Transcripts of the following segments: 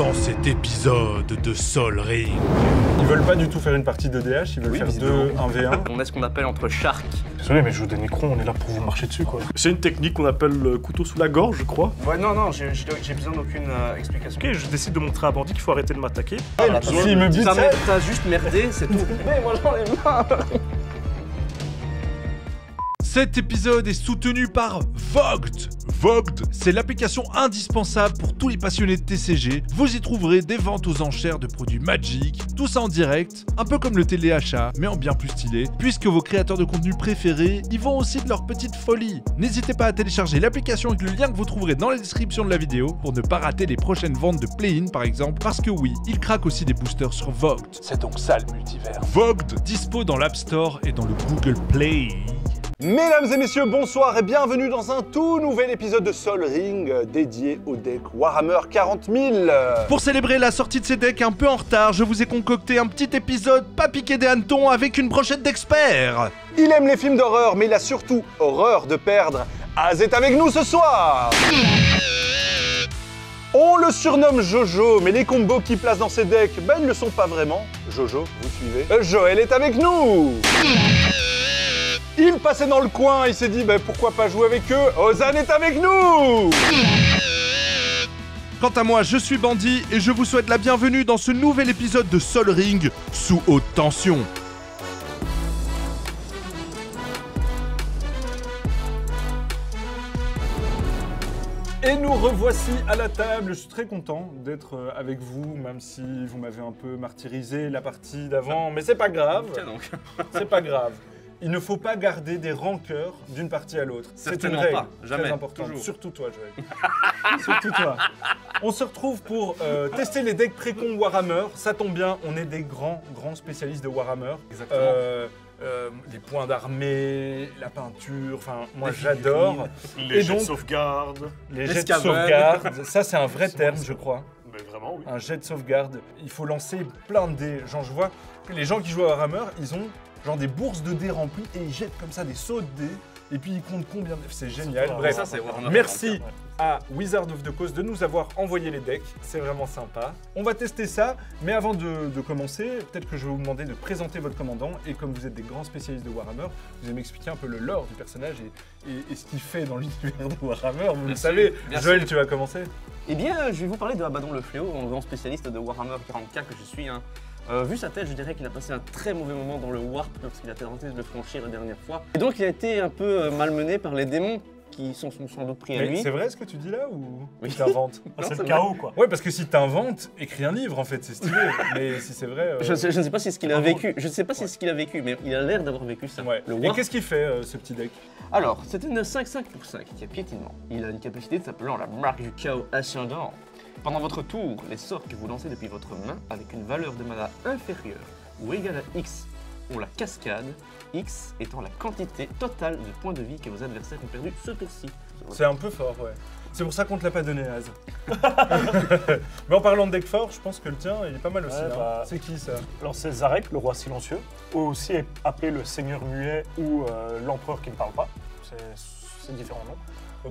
dans cet épisode de Sol Ring. Ils veulent pas du tout faire une partie de DH, ils veulent Oui, faire visiblement. 2 1v1. On est ce qu'on appelle entre sharks. Désolé, mais je joue des nécrons, on est là pour vous marcher dessus, quoi. C'est une technique qu'on appelle le couteau sous la gorge, je crois. Ouais, non, non, j'ai besoin d'aucune euh, explication. Ok, je décide de montrer à Bandit qu'il faut arrêter de m'attaquer. S'il me bute, T'as ça- t'as juste merdé, c'est tout. Mais moi j'en ai marre. Cet épisode est soutenu par Vogt. Vogt, c'est l'application indispensable pour tous les passionnés de TCG. Vous y trouverez des ventes aux enchères de produits Magic, tout ça en direct, un peu comme le téléachat, mais en bien plus stylé, puisque vos créateurs de contenu préférés y vont aussi de leur petite folie. N'hésitez pas à télécharger l'application avec le lien que vous trouverez dans la description de la vidéo pour ne pas rater les prochaines ventes de Play-in par exemple, parce que oui, il craque aussi des boosters sur Vogt. C'est donc ça le multivers. Vogt, dispo dans l'App Store et dans le Google Play. Mesdames et messieurs, bonsoir et bienvenue dans un tout nouvel épisode de Sol Ring euh, dédié au deck Warhammer 40 000. Euh, Pour célébrer la sortie de ces decks un peu en retard, je vous ai concocté un petit épisode pas piqué des hannetons avec une brochette d'experts. Il aime les films d'horreur, mais il a surtout horreur de perdre. Az est avec nous ce soir On le surnomme Jojo, mais les combos qu'il place dans ses decks, ben ils ne le sont pas vraiment. Jojo, vous suivez Euh, Joël est avec nous il passait dans le coin, il s'est dit ben, pourquoi pas jouer avec eux? Ozan est avec nous Quant à moi, je suis Bandit et je vous souhaite la bienvenue dans ce nouvel épisode de Sol Ring sous haute tension. Et nous revoici à la table. Je suis très content d'être euh, avec vous, même si vous m'avez un peu martyrisé la partie d'avant. Mais c'est pas grave. C'est pas grave. Il ne faut pas garder des rancœurs d'une partie à l'autre. C'est une règle pas. Jamais. très importante. Toujours. Surtout toi, Joël. Surtout toi. On se retrouve pour euh, tester les decks précons Warhammer. Ça tombe bien, on est des grands, grands spécialistes de Warhammer. Exactement. Euh, euh, les points d'armée, la peinture, enfin moi j'adore. Les Et jets de sauvegarde. Les jets de sauvegarde, ça c'est un vrai terme je crois. Mais vraiment, oui. Un jet de sauvegarde, il faut lancer plein de dés. Genre je vois que les gens qui jouent à Warhammer, ils ont genre des bourses de dés remplies et ils jettent comme ça des sauts de dés. Et puis ils comptent combien de... C'est génial. Bref, ça, merci 40, à Wizard of the Coast de nous avoir envoyé les decks. C'est vraiment sympa. On va tester ça, mais avant de, de commencer, peut-être que je vais vous demander de présenter votre commandant. Et comme vous êtes des grands spécialistes de Warhammer, vous allez m'expliquer un peu le lore du personnage et, et- et ce qu'il fait dans l'univers de Warhammer. Vous le savez. bien Joël, tu vas commencer Eh bien, je vais vous parler de Abaddon le Fléau, un grand spécialiste de Warhammer 40k que je suis. hein. Euh, vu sa tête, je dirais qu'il a passé un très mauvais moment dans le Warp lorsqu'il a tenté de le franchir la dernière fois. Et donc, il a été un peu euh, malmené par les démons qui sont sans doute pris à lui. c'est vrai ce que tu dis là ou Oui. t'inventes Ah, c'est le chaos, quoi. Ouais, parce que si t'inventes, écris un livre en fait, c'est stylé. mais si c'est vrai. euh, Je, ne sais pas si c'est ce qu'il a vécu. Je ne sais pas si c'est ce qu'il a vécu, mais il a l'air d'avoir vécu ça. Ouais. Le Et qu'est-ce qu'il fait euh, ce petit deck? Alors, c'est une 5-5 pour 5 qui est piétinement. Il a une capacité de s'appelant la marque du chaos ascendant. Pendant votre tour, les sorts que vous lancez depuis votre main avec une valeur de mana inférieure ou égale à X ont la cascade, X étant la quantité totale de points de vie que vos adversaires ont perdu ce tour-ci. C'est un peu fort, ouais. C'est pour ça qu'on te l'a pas donné, Az. Mais en parlant de deck fort, je pense que le tien, il est pas mal aussi. Ouais, hein. bah- C'est qui ça? Alors c'est Zarek, le roi silencieux, aussi appelé le seigneur muet ou euh, l'empereur qui ne parle pas. C'est- C'est différents noms.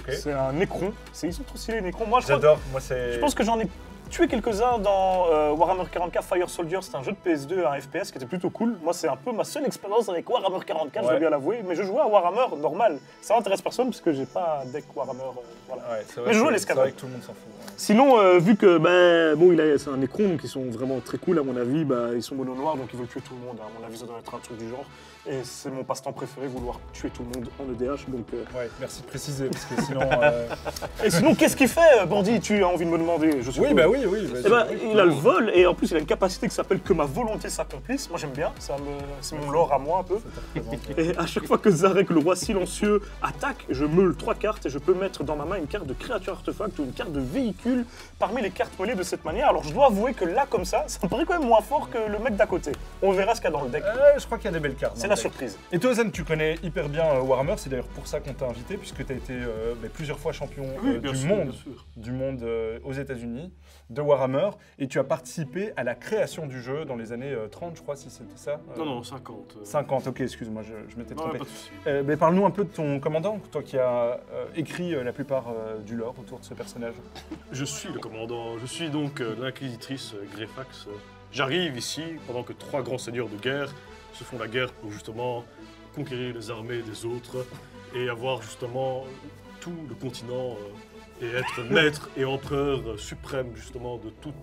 C'est un nécron. C'est- Ils sont trop stylés les nécrons. Moi J'adore. Moi, c'est. je pense que j'en ai tué quelques-uns dans euh, Warhammer 40k Fire Soldier. C'est un jeu de PS2, un FPS qui était plutôt cool. Moi c'est un peu ma seule expérience avec Warhammer 40k, je dois bien l'avouer. Mais je jouais à Warhammer normal. Ça n'intéresse personne parce que j'ai pas un deck Warhammer. euh, voilà. Ouais, c'est vrai. Mais je joue à C'est l'escalade. vrai que tout le monde s'en fout. ouais. Sinon, euh, vu que ben, bon, il a, c'est un Necron, donc ils sont vraiment très cool à mon avis, bah, ils sont mono noirs, donc ils veulent tuer tout le monde. À mon avis, ça doit être un truc du genre. Et c'est mon passe-temps préféré, vouloir tuer tout le monde en EDH. Donc, euh. Ouais, merci de préciser, parce que sinon. euh, Et sinon, qu'est-ce qu'il fait, euh, Bandit Tu as envie de me demander je Oui, bah oui, oui. bah, Eh ben, c'est- il a le vol et en plus il a une capacité qui s'appelle que ma volonté s'accomplisse. Moi j'aime bien, ça me... c'est mon lore à moi un peu. Et à chaque fois que Zarek, le roi silencieux, attaque, je meule trois cartes et je peux mettre dans ma main une carte de créature artefact ou une carte de véhicule parmi les cartes mêlées de cette manière. Alors je dois avouer que là, comme ça, ça me paraît quand même moins fort que le mec d'à côté. On verra ce qu'il y a dans le deck. Euh, je crois qu'il y a des belles cartes. La surprise. Et toi, Zen, tu connais hyper bien euh, Warhammer, c'est d'ailleurs pour ça qu'on t'a invité, puisque tu as été euh, bah, plusieurs fois champion Oui, euh, du sûr, monde, du euh, aux États-Unis. de Warhammer et tu as participé à la création du jeu dans les années euh, 30, je crois, si c'était ça. Euh, Non, non, 50. euh. 50, ok, excuse-moi, je, je m'étais trompé. pas de souci. Euh, mais parle-nous un peu de ton commandant, toi qui as euh, écrit euh, la plupart euh, du lore autour de ce personnage. Je suis le commandant, je suis donc euh, l'inquisitrice euh, Greyfax. Euh, J'arrive ici pendant que trois grands seigneurs de guerre se font la guerre pour justement conquérir les armées des autres et avoir justement tout le continent euh, et être maître et empereur suprême justement de toutes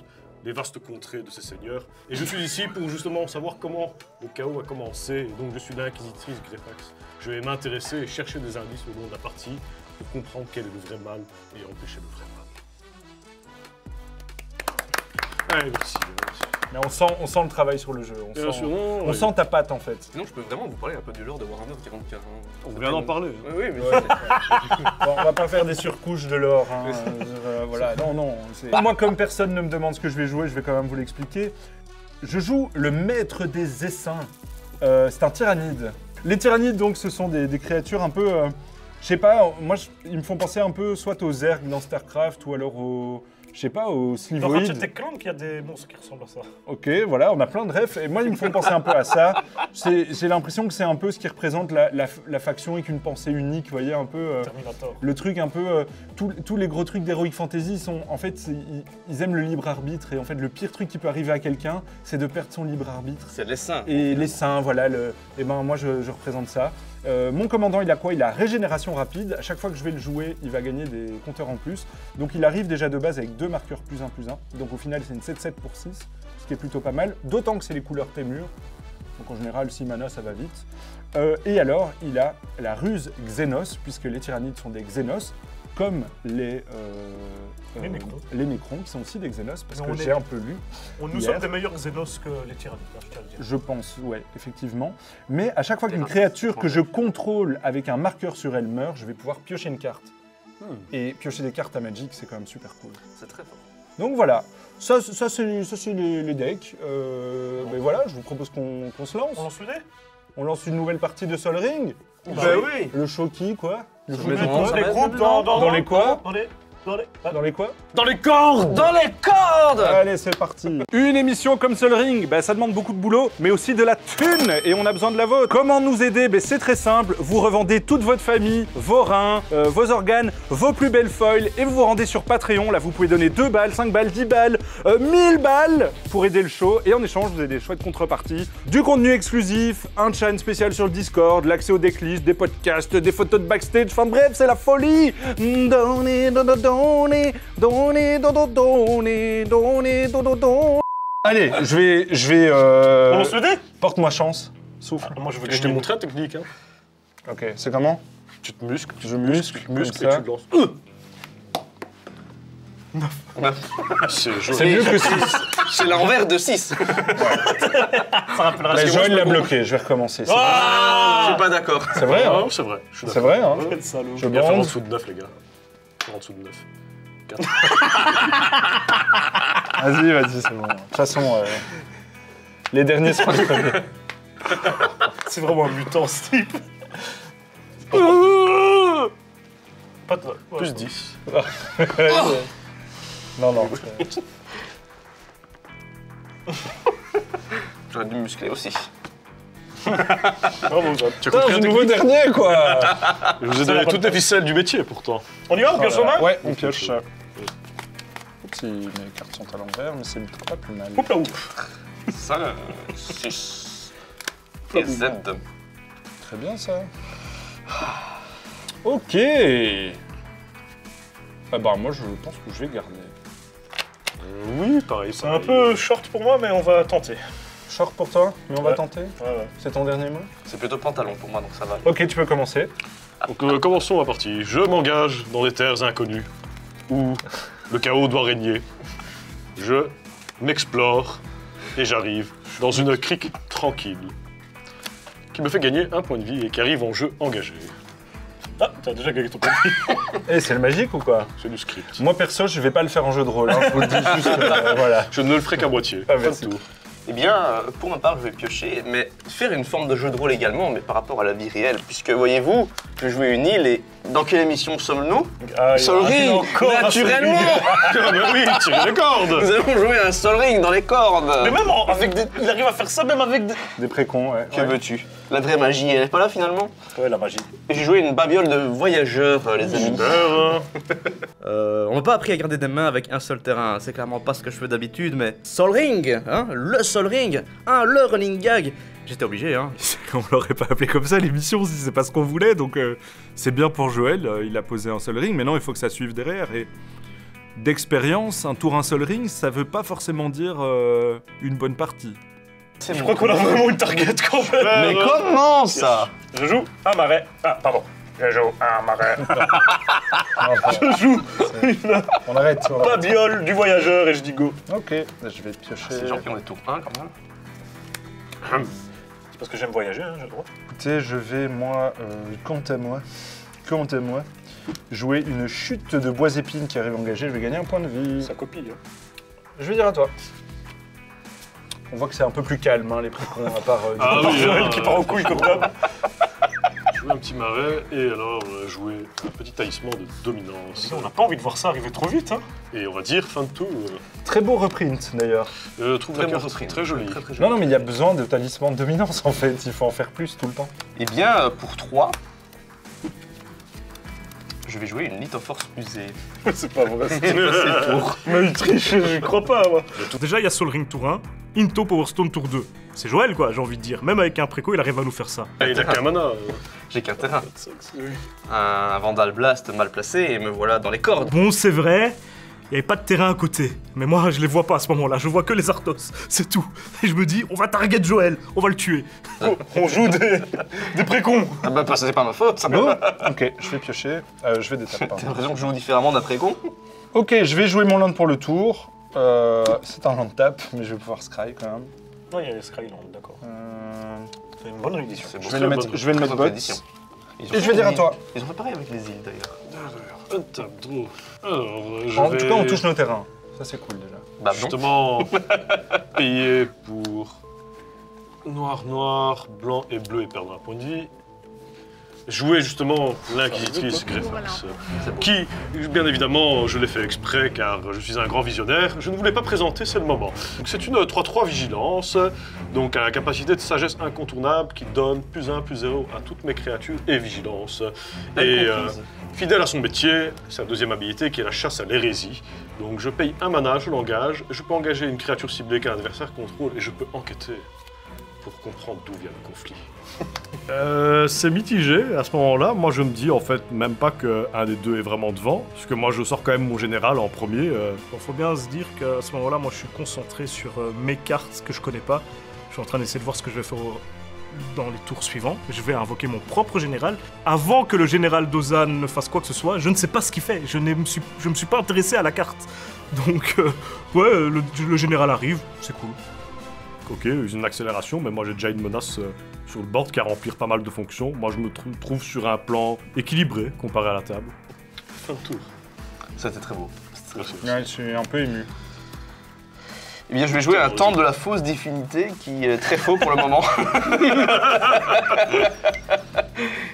les vastes contrées de ces seigneurs. Et je suis ici pour justement savoir comment le chaos a commencé. Et donc je suis l'inquisitrice Greyfax. Je vais m'intéresser et chercher des indices au long de la partie pour comprendre quel est le vrai mal et empêcher le vrai mal. Allez, merci. merci. Mais on sent, on sent le travail sur le jeu, on, Bien sent, sûr, non, on ouais. sent ta patte en fait. Sinon, je peux vraiment vous parler un peu du lore de Warhammer 40 40. On vient d'en parler. hein. Oui, oui, mais Ouais. Bon, on va pas faire des surcouches de l'or. hein, euh, voilà, non, non. c'est- Moi, comme personne ne me demande ce que je vais jouer, je vais quand même vous l'expliquer. Je joue le maître des essaims. Euh, c'est un tyrannide. Les tyrannides, donc, ce sont des, des créatures un peu. euh, je sais pas, moi, je- ils me font penser un peu soit aux Zerg dans StarCraft ou alors aux. Je sais pas, aux Dans Slivoïdes. Ratchet Clank, il y a des monstres qui ressemblent à ça. Ok, voilà, on a plein de refs. Et moi, ils me font penser un peu à ça. C'est- J'ai l'impression que c'est un peu ce qui représente la, la- la faction avec une pensée unique, vous voyez, un peu. euh, Terminator. le truc un peu. euh, tous- tous les gros trucs d'Heroic Fantasy sont. En fait, ils, ils aiment le libre arbitre. Et en fait, le pire truc qui peut arriver à quelqu'un, c'est de perdre son libre arbitre. c'est les saints. Et les saints, voilà. Le, et ben, moi, je, je représente ça. Euh, mon commandant, il a quoi? Il a régénération rapide. À chaque fois que je vais le jouer, il va gagner des compteurs en plus. Donc, il arrive déjà de base avec deux marqueurs plus 1 plus 1. Donc, au final, c'est une 7-7 pour 6, ce qui est plutôt pas mal. D'autant que c'est les couleurs Témur. Donc, en général, 6 mana, ça va vite. Euh, et alors, il a la ruse Xenos, puisque les tyrannides sont des Xenos, comme les, euh, Les Nécrons, qui sont aussi des Xenos, parce Mais que j'ai est- un peu lu. On, nous Hier. sommes des meilleurs Xenos que les tyrannides, hein, je tiens à le dire. Je pense, ouais, effectivement. Mais à chaque fois qu'une créature que je contrôle avec un marqueur sur elle meurt, je vais pouvoir piocher une carte. Hmm. Et piocher des cartes à Magic, c'est quand même super cool. C'est très fort. Donc voilà, ça, c'est- ça c'est les, les decks. Euh, ben voilà, je vous propose qu'on se lance. On lance le dé On lance une nouvelle partie de Sol Ring. Bah oui Le Shoki, quoi Le Shoki, quoi dans- les groupes dans, Dans les quoi Dans les... Dans les... Dans les quoi? Dans les cordes Dans les cordes Allez, c'est parti. Une émission comme Sol Ring, bah, ça demande beaucoup de boulot, mais aussi de la thune, et on a besoin de la vôtre. Comment nous aider? Bah, C'est très simple. Vous revendez toute votre famille, vos reins, euh, vos organes, vos plus belles foils, et vous vous rendez sur Patreon. Là, vous pouvez donner 2 balles, 5 balles, 10 balles, euh, 1000 balles pour aider le show. Et en échange, vous avez des chouettes contreparties, du contenu exclusif, un chan spécial sur le Discord, l'accès aux decklists, des podcasts, des photos de backstage. Enfin bref, c'est la folie. Donnez, donnez, donnez, dodo, dodo. Allez, je vais. Je vais euh... On se Porte moi chance. Souffle. Ah, moi, je veux gagner. Je t'ai montré la technique. Hein. Ok, c'est comment? Tu te muscles. Je muscle. Muscle et tu te lances. Euh c'est mieux que 6. C'est l'envers de 6. Ouais. Bah, Joël l'a bloqué, je vais recommencer. Oh je suis pas d'accord. C'est vrai, hein. C'est vrai. C'est vrai, hein. Bien fait en dessous de 9, les gars. En dessous de 9. Vas-y, vas-y, c'est bon. De toute façon, euh, les derniers seront les premiers. C'est vraiment un mutant, ce type. Pas de... ouais. Plus 10. Non, non. J'aurais dû me muscler aussi. Bravo. Tu as Putain, compris j'ai la nouveau technique dernier, quoi Je vous ai donné toutes les ficelles du métier, pourtant. On y va, on pioche en main Ouais, on pioche. Oups, mes cartes sont à l'envers, mais c'est pas plus mal. Oups là, oups. 5, 6. Et Z. Très bien, ça. Ok Ah bah, moi, je pense que je vais garder. Oui, pareil. C'est un peu short pour moi, mais on va tenter. Short pour toi, mais on va tenter. Ouais, ouais. C'est ton dernier mot C'est plutôt pantalon pour moi, donc ça va. Ok, tu peux commencer. Donc euh, commençons la partie. Je m'engage dans des terres inconnues où le chaos doit régner. Je m'explore et j'arrive dans une crique tranquille qui me fait gagner un point de vie et qui arrive en jeu engagé. Ah, t'as déjà gagné ton point de vie. Eh, c'est le magique ou quoi? C'est du script. Moi, perso, je vais pas le faire en jeu de rôle, hein, je vous le dis juste, euh, voilà. Je ne le ferai qu'à moitié. Ah, de tour. Eh bien, euh, pour ma part, je vais piocher, mais faire une forme de jeu de rôle également, mais par rapport à la vie réelle. Puisque, voyez-vous, je jouer une île et Dans quelle émission sommes-nous Ah, il Sol a- il a Ring encore un Sol Naturellement. Ah, mais oui, tirer les cordes Nous allons jouer à un Sol Ring dans les cordes Mais même en- avec des... Il arrive à faire ça même avec des... Des précons, ouais. Que veux-tu La vraie magie, elle est pas là finalement Ouais, la magie. J'ai joué une babiole de voyageurs, euh, les amis. Super. Euh, on m'a pas appris à garder des mains avec un seul terrain, c'est clairement pas ce que je fais d'habitude, mais Sol Ring, hein, le Sol Ring, hein, le running gag. J'étais obligé, hein. On l'aurait pas appelé comme ça l'émission si c'est pas ce qu'on voulait, donc euh, c'est bien pour Joël, euh, il a posé un seul ring, mais non, il faut que ça suive derrière. Et d'expérience, un tour un seul ring, ça veut pas forcément dire euh, une bonne partie. Je crois qu'on a vraiment une target quand même. Mais comment ça? Je joue un marais. Ah, pardon. Je joue un marais. Je joue on arrête. On arrête. babiole du voyageur et je dis go. Ok, je vais piocher. C'est gens qui ont des tours 1 quand même. Parce que j'aime voyager, hein, j'ai le droit. Écoutez, je vais, moi, euh, quant à moi, quant à moi, jouer une chute de bois épines qui arrive engagée. Je vais gagner un point de vie. Ça copie. Hein. Je vais dire à toi. On voit que c'est un peu plus calme, hein, les précons, à part. euh, Ah du- oui, Joël hein, qui part en couille comme d'hab. Un petit marais et alors euh, jouer un petit taillissement de dominance. On n'a pas envie de voir ça arriver trop vite. Hein. Et on va dire fin de tour. Très beau reprint, d'ailleurs. Euh, Je trouve Très la carte très jolie. Très, très joli. Non, non, mais il y a besoin de talisman de dominance, en fait. Il faut en faire plus tout le temps. Eh bien, euh, pour 3, je vais jouer une Lit of Force usée. C'est pas vrai. Le tour. Mais il triche, je crois pas, moi. Déjà, il y a Soul Ring Tour 1, Into Power Stone Tour 2. C'est Joël, quoi, j'ai envie de dire. Même avec un préco, il arrive à nous faire ça. Ah, il a qu'un mana. J'ai qu'un terrain. Un Vandal Blast mal placé et me voilà dans les cordes. Bon, c'est vrai, il n'y avait pas de terrain à côté. Mais moi, je les vois pas à ce moment-là, je vois que les Arthos. C'est tout. Et je me dis, on va target Joël, on va le tuer. Oh, on joue des, des précons. Ah bah, parce que c'est pas ma faute, ça. Ok, je vais piocher. Euh, je vais détaper, J'ai pardon. l'impression que je joue différemment d'après con. Ok, je vais jouer mon land pour le tour. Euh, c'est un land tap, mais je vais pouvoir scry quand même. Non, il y a les Skyland, d'accord. Euh, C'est une bonne réédition. C'est je vais le mettre, je vais le mettre bonne bot. édition. Ils ont Et je vais dire à toi. Ils ont fait pareil avec les îles d'ailleurs. Un draw. Alors, euh, je En vais tout cas, on touche nos terrains. Ça, c'est cool déjà. Bah non. justement payer pour noir, noir, blanc et bleu et perdre un point de vie. Jouer justement l'inquisitrice Greyfax, qui, bien évidemment, je l'ai fait exprès car je suis un grand visionnaire, je ne voulais pas présenter, c'est le moment. Donc c'est une 3-3 vigilance, donc à capacité de sagesse incontournable qui donne plus 1, plus 0 à toutes mes créatures et vigilance. Et euh, fidèle à son métier, sa deuxième habilité qui est la chasse à l'hérésie. Donc je paye un mana, je l'engage, je peux engager une créature ciblée qu'un adversaire contrôle et je peux enquêter pour comprendre d'où vient le conflit. Euh, c'est mitigé à ce moment-là. Moi, je me dis en fait même pas qu'un des deux est vraiment devant, parce que moi, je sors quand même mon général en premier. euh. Donc, faut bien se dire qu'à ce moment-là, moi, je suis concentré sur euh, mes cartes que je connais pas. Je suis en train d'essayer de voir ce que je vais faire au- dans les tours suivants. Je vais invoquer mon propre général avant que le général d'Ozan ne fasse quoi que ce soit. Je ne sais pas ce qu'il fait. Je ne me suis, me suis pas intéressé à la carte. Donc, euh, ouais, le, le général arrive, c'est cool. Ok, une accélération, mais moi j'ai déjà une menace euh, sur le board qui a remplir pas mal de fonctions. Moi je me trou- trouve sur un plan équilibré comparé à la table. Fin de tour. C'était très beau. C'était très. Ouais, je suis un peu ému. Eh bien, je vais jouer un temple de la fausse divinité qui est très faux pour le moment.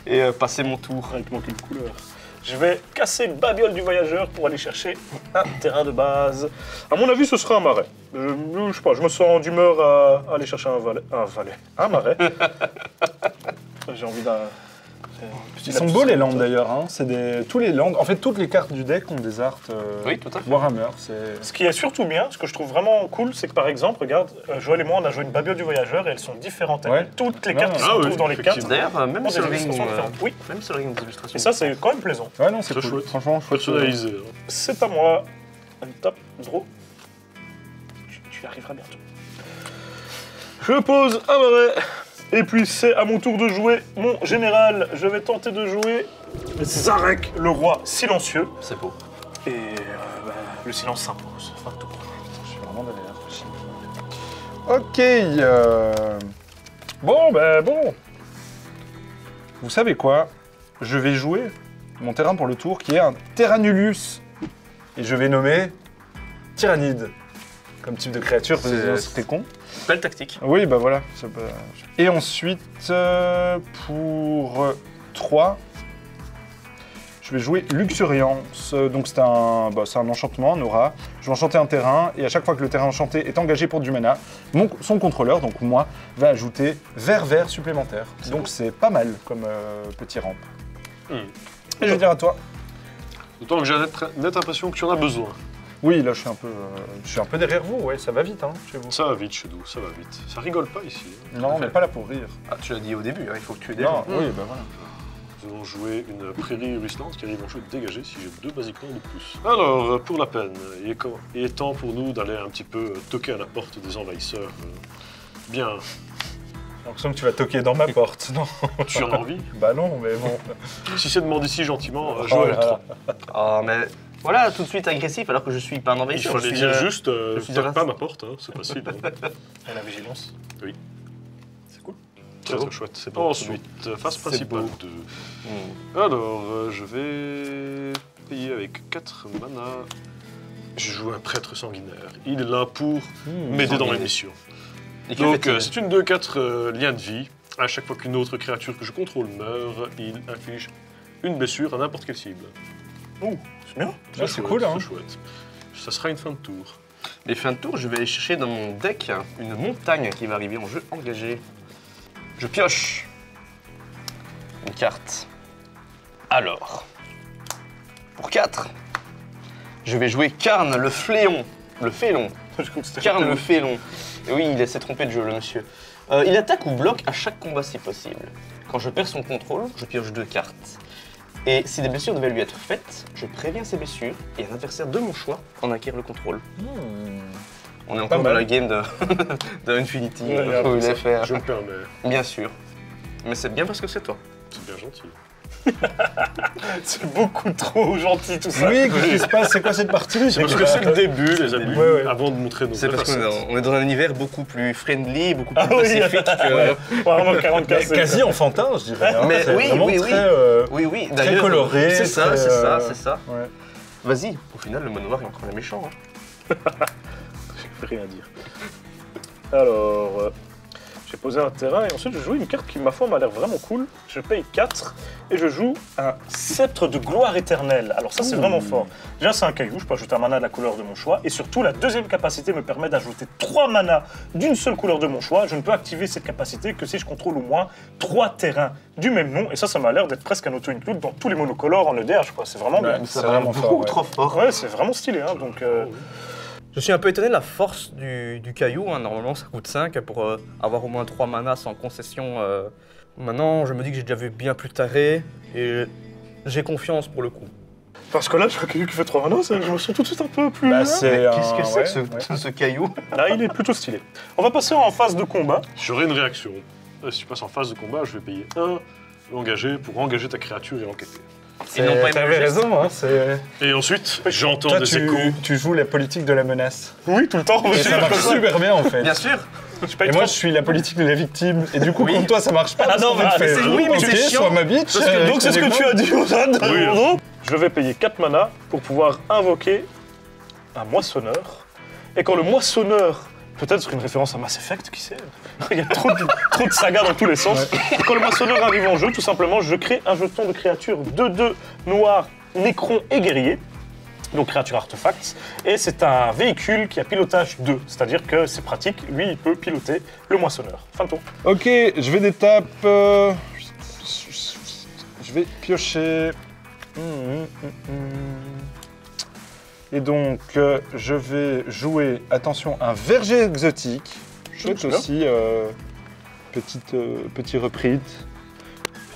Et euh, passer mon tour. Il te manque une couleur. Je vais casser le babiole du voyageur pour aller chercher un terrain de base. À mon avis, ce sera un marais. Je, je sais pas, je me sens d'humeur à aller chercher un valet. Un valet. Un marais. J'ai envie d'un. Ils sont beaux les landes d'ailleurs. Hein. C'est des tous les landes. En fait, toutes les cartes du deck ont des arts. euh, Oui, tout à fait. Warhammer. Ce qui est surtout bien, ce que je trouve vraiment cool, c'est que par exemple, regarde, euh, Joël et moi, on a joué une babiole du voyageur et elles sont différentes. Ouais. Toutes les Ouais, cartes qui ouais. se Ah retrouvent dans les cartes. D'ailleurs, euh, même sur le ring, illustrations euh, différentes. Oui. même sur le ring des illustrations. Et ça, c'est quand même plaisant. Ouais, non, c'est Très cool. chouette. Franchement, chouette. Personnalisé. C'est à moi. Une tape, draw. Tu, tu y arriveras bientôt. Je pose un marais. Et puis c'est à mon tour de jouer mon général. Je vais tenter de jouer Zarek, le roi silencieux. C'est beau. Et euh, bah, le silence s'impose. Tour. Je suis vraiment réfléchis. Ok. euh, Bon, ben bon. Vous savez quoi? Je vais jouer mon terrain pour le tour qui est un Terranulus. Et je vais nommer Tyrannide. Comme type de créature, c'était con. Belle tactique. Oui, bah voilà. Et ensuite, euh, pour 3, Je vais jouer Luxuriance. Euh, Donc c'est un, bah, c'est un enchantement, un aura. Je vais enchanter un terrain et à chaque fois que le terrain enchanté est engagé pour du mana, mon- son contrôleur, donc moi, va ajouter vert vert supplémentaire. Donc c'est pas mal comme euh, petit ramp. Hmm. Et je vais dire à toi. D'autant que j'ai nette impression que tu en as besoin. Oui, là je suis un peu, euh, je suis un peu derrière vous. Ouais, ça va vite hein, chez vous. Ça va vite chez nous, ça va vite. Ça rigole pas ici. hein. Non, on n'est pas là pour rire. Ah, tu l'as dit au début, hein, il faut que tu aies des Non, gens. oui, bah voilà. Nous allons jouer une prairie ruisselante qui arrive en jeu dégagé si j'ai deux basiquement de plus. Alors, pour la peine, il est, quand- il est temps pour nous d'aller un petit peu euh, toquer à la porte des envahisseurs. euh. Bien, J'ai l'impression que tu vas toquer dans ma porte. Non? tu en as envie? Bah non, mais bon. Si c'est demandé si gentiment, euh, Oh Joël là trois. là. Ah, mais voilà, tout de suite agressif alors que je suis pas un Il envahisseur. fallait je suis, dire euh, juste, euh, je suis toque un- pas ma porte, hein, c'est facile. hein. Et la vigilance. C'est cool. Très très chouette. C'est Ensuite, phase C'est principale beau. 2. Hmm. Alors, euh, je vais payer avec 4 mana. Je joue un prêtre sanguinaire. Il est là pour m'aider dans mes missions. Et que Donc, fait-il euh, c'est une 2-4 euh, liens de vie. À chaque fois qu'une autre créature que je contrôle meurt, il inflige une blessure à n'importe quelle cible. C'est bien. Ouais, c'est cool, hein. chouette. Ça sera une fin de tour. Les fins de tour, je vais aller chercher dans mon deck une montagne qui va arriver en jeu engagé. Je pioche une carte. Alors, pour 4, je vais jouer Karn le fléon. Le félon. Karn le félon. Et oui, il s'est trompé de jeu, le monsieur. Euh, il attaque ou bloque à chaque combat si possible. Quand je perds son contrôle, je pioche deux cartes. Et si des blessures devaient lui être faites, je préviens ces blessures et un adversaire de mon choix en acquiert le contrôle. On est encore dans la game de, de Infinity, Ouais, un peu où il ça. est fait. Je me permets. Bien sûr. Mais c'est bien parce que c'est toi. C'est bien gentil. C'est beaucoup trop gentil tout ça. Oui, qu'est-ce qui se passe? C'est quoi cette partie? C'est parce que c'est le début, les amis, Ouais, ouais. avant de montrer nos C'est parce qu'on est, dans- on est dans un univers beaucoup plus friendly, beaucoup plus Ah oui, pacifique que... Ouais. Vraiment 40 Mais cases. Quasi enfantin, je dirais. hein. Mais C'est oui, vraiment oui, très, oui. euh, Oui, oui, Très d'ailleurs, coloré, C'est ça, c'est ça, euh, c'est ça. ouais. Vas-y, au final, le mono noir est encore le méchant. hein. Je vais rien dire. Alors, euh, j'ai posé un terrain et ensuite je joue une carte qui, ma foi, m'a l'air vraiment cool. Je paye 4 et je joue un sceptre de gloire éternelle. Alors ça, c'est vraiment fort. Déjà, c'est un caillou, je peux ajouter un mana de la couleur de mon choix. Et surtout, la deuxième capacité me permet d'ajouter 3 manas d'une seule couleur de mon choix. Je ne peux activer cette capacité que si je contrôle au moins 3 terrains du même nom. Et ça, ça m'a l'air d'être presque un auto-include dans tous les monocolores en EDH. C'est vraiment Ouais, bien. c'est vraiment beaucoup fort. ouais. trop fort. Ouais, c'est vraiment stylé. Hein, donc, euh, Je suis un peu étonné de la force du, du caillou. hein. Normalement, ça coûte 5 pour euh, avoir au moins 3 manas sans concession. euh. Maintenant, je me dis que j'ai déjà vu bien plus taré et j'ai confiance pour le coup. Parce que là, j'ai un caillou qui fait 3 manas, ça, je me sens tout de suite un peu plus. Bah, hein. c'est Qu'est-ce que c'est ouais, que ce, ouais. ce caillou? Là, il est plutôt stylé. On va passer en phase de combat. J'aurai une réaction. Euh, Si tu passes en phase de combat, je vais payer 1 l'engager pour engager ta créature et enquêter. Ils n'ont pas aimé T'avais raison, hein, c'est... Et ensuite, j'entends Toi, des tu, échos. tu joues la politique de la menace. Oui, tout le temps. Et ça marche super bien, en fait. Bien sûr Je Et moi, 30. je suis la politique de la victime. Et du coup, Oui. contre toi, ça marche pas. Ah parce non, bah, fais, c'est- oui, mais ok, c'est chiant. sois ma bitch. Parce que- euh, donc, c'est ce que tu as dit au Rad. Oui. Pardon Je vais payer 4 mana pour pouvoir invoquer un moissonneur. Et quand le moissonneur, peut-être une référence à Mass Effect, qui sait? Il y a trop de, trop de sagas dans tous les sens. Quand le moissonneur arrive en jeu, tout simplement, je crée un jeton de créature 2-2 noir, nécron et guerrier. Donc créature artefact. Et c'est un véhicule qui a pilotage 2. C'est-à-dire que c'est pratique, lui il peut piloter le moissonneur. Fin de tour. Ok, je vais d'étape. euh, Je vais piocher. Hum, hum, hum. Et donc, euh, je vais jouer, attention, un verger exotique. Chouette aussi, euh, petite, euh, petit reprint.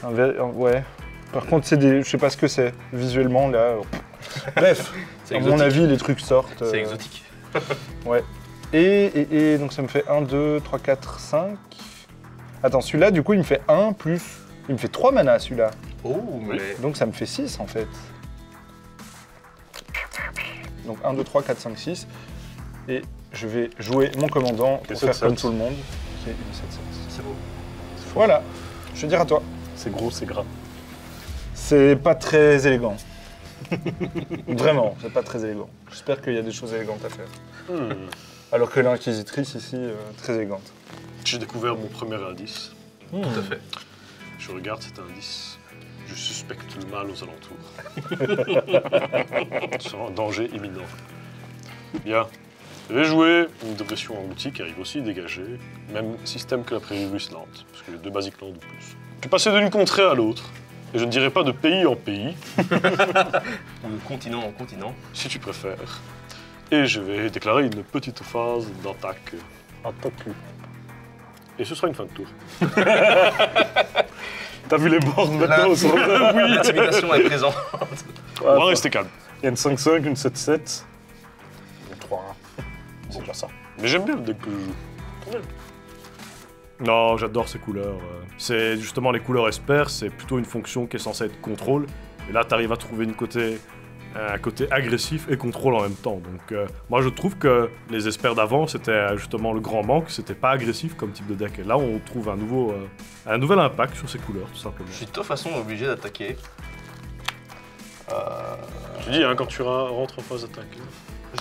Un ver- un- ouais. Par contre, c'est des, je sais pas ce que c'est visuellement là. Bref, à mon avis, les trucs sortent. C'est euh, exotique. et, et, et donc ça me fait 1, 2, 3, 4, 5. Attends, celui-là, du coup, il me fait 1 plus. Il me fait 3 mana celui-là. Oh, mais... Donc ça me fait 6 en fait. Donc 1, 2, 3, 4, 5, 6. Et je vais jouer mon commandant pour Et faire 7-7. comme tout le monde. C'est une 7, 7. C'est beau. Voilà, je vais dire à toi. C'est gros, c'est gras. C'est pas très élégant. Vraiment, c'est pas très élégant. J'espère qu'il y a des choses élégantes à faire. Hmm. Alors que l'inquisitrice ici, euh, très élégante. J'ai découvert mon premier indice. Tout à fait. Je regarde cet indice. Je suspecte le mal aux alentours. C'est un danger imminent. Bien. Je vais jouer une dépression en outil qui arrive aussi dégagée. Même système que la prairie ruisselante, parce que j'ai deux basiques landes ou plus. Je suis passé d'une contrée à l'autre, et je ne dirais pas de pays en pays, Ou de continent en continent. si tu préfères. Et je vais déclarer une petite phase d'attaque. Attaque-le. Et ce sera une fin de tour. T'as vu les bords maintenant au centre Oui, l'intimidation est présente. On va rester calme. Il y a une 5-5, une 7-7. Une 3 C'est déjà ça. Mais j'aime bien le deck que je joue. Non, j'adore ces couleurs. euh. C'est justement les couleurs espères, c'est plutôt une fonction qui est censée être contrôle. Et là, tu arrives à trouver une côté, un côté agressif et contrôle en même temps. Donc, euh, moi, je trouve que les espères d'avant, c'était euh, justement le grand manque. C'était pas agressif comme type de deck. Et là, on trouve un nouveau, euh, un nouvel impact sur ces couleurs, tout simplement. Je suis de toute façon obligé d'attaquer. Euh, Tu dis, hein, quand tu rentres en phase d'attaque.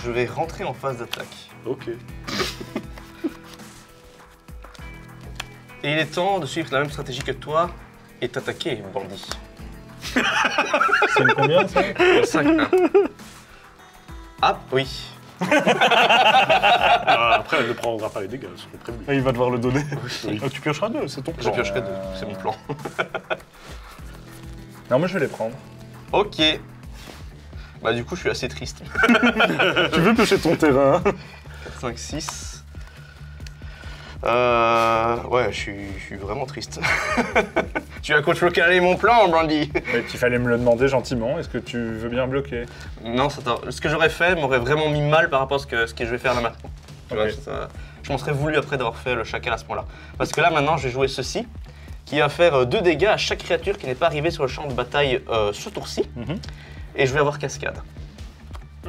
je vais rentrer en phase d'attaque. Ok. Et il est temps de suivre la même stratégie que toi et t'attaquer, bandit. C'est une combien ça? 5-1. Ah, oui. Ah, après, elle ne prendra pas les dégâts, seront prévues. Et il va devoir le donner. Ah, tu piocheras deux, c'est ton Je plan. piocherai deux, c'est mon plan. Non, moi je vais les prendre. Ok. Bah du coup, je suis assez triste. Tu veux piocher ton terrain? 5, 6. Euh... Ouais, je suis, je suis vraiment triste. tu as contrecarré mon plan, Brandy Mais qu'il fallait me le demander gentiment. Est-ce que tu veux bien bloquer? Non, ça ce que j'aurais fait m'aurait vraiment mis mal par rapport à ce que, ce que je vais faire là maintenant. Vois, je m'en serais voulu après d'avoir fait le chacal à ce point-là. Parce que là, maintenant, je vais jouer ceci, qui va faire 2 dégâts à chaque créature qui n'est pas arrivée sur le champ de bataille euh, ce tour-ci. Mhm. Et je vais avoir cascade.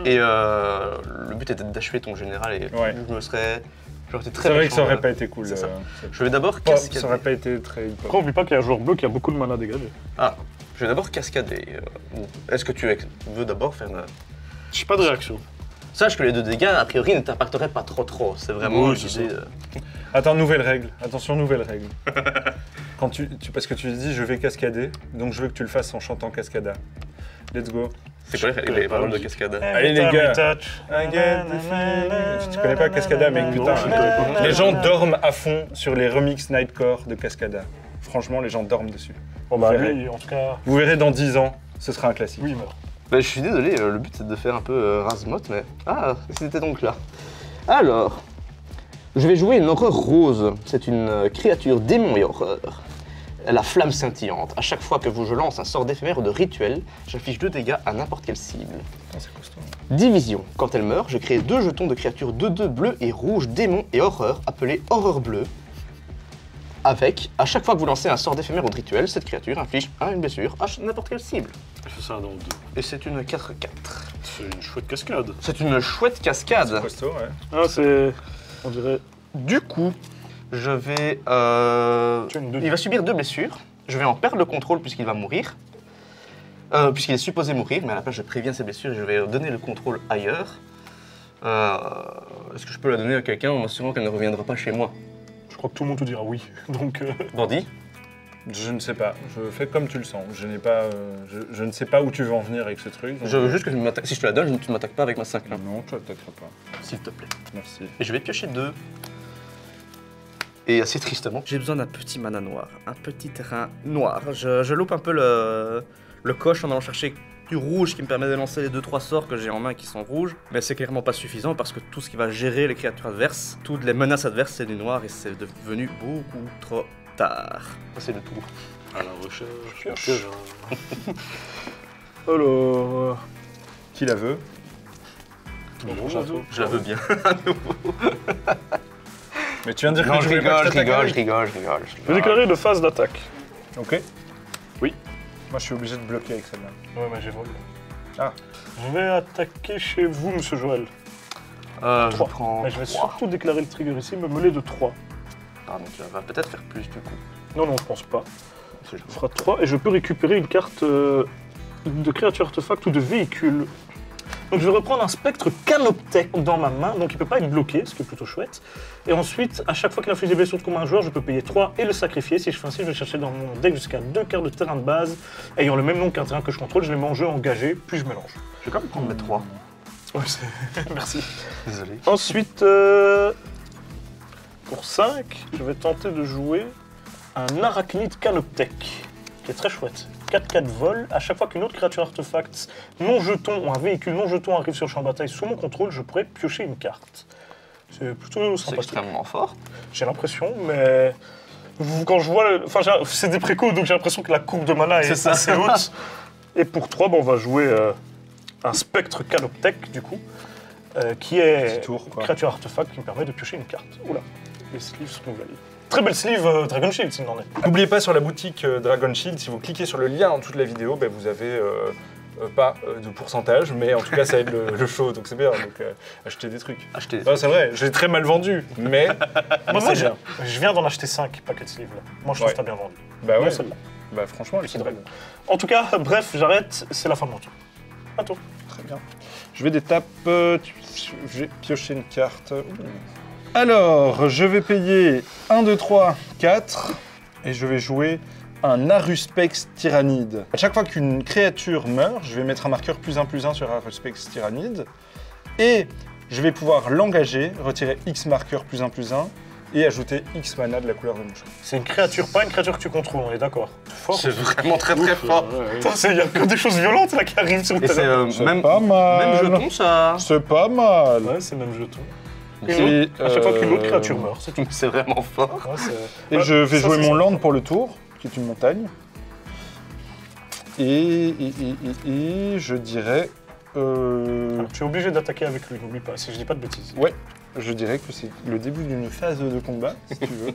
Et euh, le but était d'achever ton général et Ouais. je me serais... J'aurais été très C'est vrai que ça aurait pas été cool. C'est ça. euh, Je vais d'abord pas- cascader. ça aurait pas été très hip Après, oublie pas qu'il y a un joueur bleu qui a beaucoup de mana dégagé. Ah, je vais d'abord cascader. euh, bon. Est-ce que tu ex- veux d'abord faire... une- J'ai pas de réaction. Sache que les deux dégâts, a priori, ne t'impacteraient pas trop trop. C'est vraiment Oui, une c'est idée, ça. euh, Attends, nouvelle règle. Attention, nouvelle règle. Quand tu, tu- parce que tu dis je vais cascader, donc je veux que tu le fasses en chantant cascada. Let's go. C'est quoi les, les paroles de cascade Allez, les gars. I get the feeling. Tu connais pas Cascada, mec, putain. Les gens dorment à fond sur les remix Nightcore de Cascada. Franchement, les gens dorment dessus. Bon bah Vous verrez. lui, en tout cas, Vous verrez dans 10 ans, ce sera un classique. oui, il meurt. Bah, je suis désolé, euh, le but c'est de faire un peu euh, Razmot, mais. Ah, c'était donc là. Alors, je vais jouer une horreur rose. C'est une euh, créature démon et horreur. La flamme scintillante. À chaque fois que vous, je lance un sort d'éphémère ou de rituel, j'affiche deux dégâts à n'importe quelle cible. C'est costaud. Division. Quand elle meurt, je crée deux jetons de créatures 2-2 bleu et rouge, démon et horreur, appelés horreur bleue. Avec, à chaque fois que vous lancez un sort d'éphémère ou de rituel, cette créature inflige un une blessure à n'importe quelle cible. Ça dans deux. Et c'est une 4-4. C'est une chouette cascade. C'est une chouette cascade. Costaud, ouais. Ah, c'est. On dirait. Du coup, je vais. euh. Il va subir deux blessures. Je vais en perdre le contrôle puisqu'il va mourir. Euh, puisqu'il est supposé mourir, mais à la place je préviens ses blessures et je vais donner le contrôle ailleurs. Euh, Est-ce que je peux la donner à quelqu'un en m'assurant qu'elle ne reviendra pas chez moi? Je crois que tout le monde te dira oui. Donc, euh, Bandit Je ne sais pas. Je fais comme tu le sens. Je n'ai pas. euh, je, je ne sais pas où tu veux en venir avec ce truc. donc- Je veux juste que tu m'attaques. Si je te la donne, tu ne m'attaques pas avec ma 5 là. Non, tu t'attaqueras pas. S'il te plaît. Merci. Et je vais piocher deux. Et assez tristement, j'ai besoin d'un petit mana noir, un petit terrain noir. Je, je loupe un peu le, le coche en allant chercher du rouge qui me permet de lancer les 2-3 sorts que j'ai en main qui sont rouges. Mais c'est clairement pas suffisant parce que tout ce qui va gérer les créatures adverses, toutes les menaces adverses, c'est du noir et c'est devenu beaucoup trop tard. Ça, C'est le tour. À la recherche. Alors. Qui la veut? Je la veux bien. Mais tu viens de dire Non, que je pas rigole, que je je rigole, je rigole, je rigole. je Je vais rigole. déclarer de phase d'attaque. Ok. Oui. Moi, je suis obligé de bloquer avec celle-là. Ouais, mais j'ai volé. Ah. Je vais attaquer chez vous, monsieur Joël. Euh, je Trois. prends. Mais je vais surtout déclarer le trigger ici, me mêler de 3. Ah, donc tu vas peut-être faire plus du coup. Non, non, je pense pas. On fera 3 et je peux récupérer une carte euh, de créature artefact ou de véhicule. Donc je vais reprendre un spectre canoptech dans ma main, donc il peut pas être bloqué, ce qui est plutôt chouette. Et ensuite, à chaque fois qu'il inflige des blessures contre un joueur, je peux payer 3 et le sacrifier. Si je fais ainsi, je vais chercher dans mon deck jusqu'à deux cartes de terrain de base ayant le même nom qu'un terrain que je contrôle. Je les mets en jeu engagé, puis je mélange. Je vais quand même prendre mes 3. Ouais, Merci. Désolé. Ensuite, euh, pour 5, je vais tenter de jouer un arachnide canoptech, qui est très chouette. 4-4 vol, à chaque fois qu'une autre créature artefact non jeton ou un véhicule non jeton arrive sur le champ de bataille sous mon contrôle, je pourrais piocher une carte. C'est plutôt C'est sympathique. extrêmement fort. J'ai l'impression, mais quand je vois, le- enfin c'est des précos, donc j'ai l'impression que la courbe de mana est, C'est assez haute. Et pour 3, on va jouer euh, un spectre canoptech du coup, euh, qui est tour, quoi. créature artefact qui me permet de piocher une carte. Oula, les sleeves sont nouvelles. Très belle sleeve euh, Dragon Shield s'il en est. N'oubliez pas sur la boutique euh, Dragon Shield, si vous cliquez sur le lien en de la vidéo, ben, vous avez euh, pas de pourcentage, mais en tout cas ça aide le, le show, donc c'est bien. Donc achetez des trucs. Achetez. C'est vrai, je l'ai très mal vendu, mais, Moi, je, viens d'en acheter 5 paquets de sleeves là. Moi je trouve Ouais. que t'as bien vendu. Bah ouais, celle-là. bah franchement, elle C'est est. En tout cas, bref, j'arrête, c'est la fin de mon tour. À toi. Très bien. Je vais des tapes. euh, tu- Je vais piocher une carte. Alors, je vais payer 1, 2, 3, 4. Et je vais jouer un Aruspex Tyrannide. À chaque fois qu'une créature meurt, je vais mettre un marqueur plus 1 plus 1 sur Aruspex Tyrannide. Et je vais pouvoir l'engager, retirer X marqueur plus 1 plus 1 et ajouter X mana de la couleur de mon choix. C'est une créature, pas une créature que tu contrôles, on est d'accord. Fort. C'est vraiment très très fort. Il y a que des choses violentes là qui arrivent sur le c'est terrain. euh, même, pas mal. même jeton, ça. C'est pas mal. Ouais, c'est le même jeton. C'est Et, À chaque fois qu'une autre euh, créature meurt, c'est tout. c'est vraiment fort. Ouais, Et je vais ça, jouer mon ça. land pour le tour, qui est une montagne. Et, et, et- et- et je dirais. euh, Tu es obligé d'attaquer avec lui, n'oublie pas, si je dis pas de bêtises. ouais, je dirais que c'est le début d'une phase de combat, si tu veux.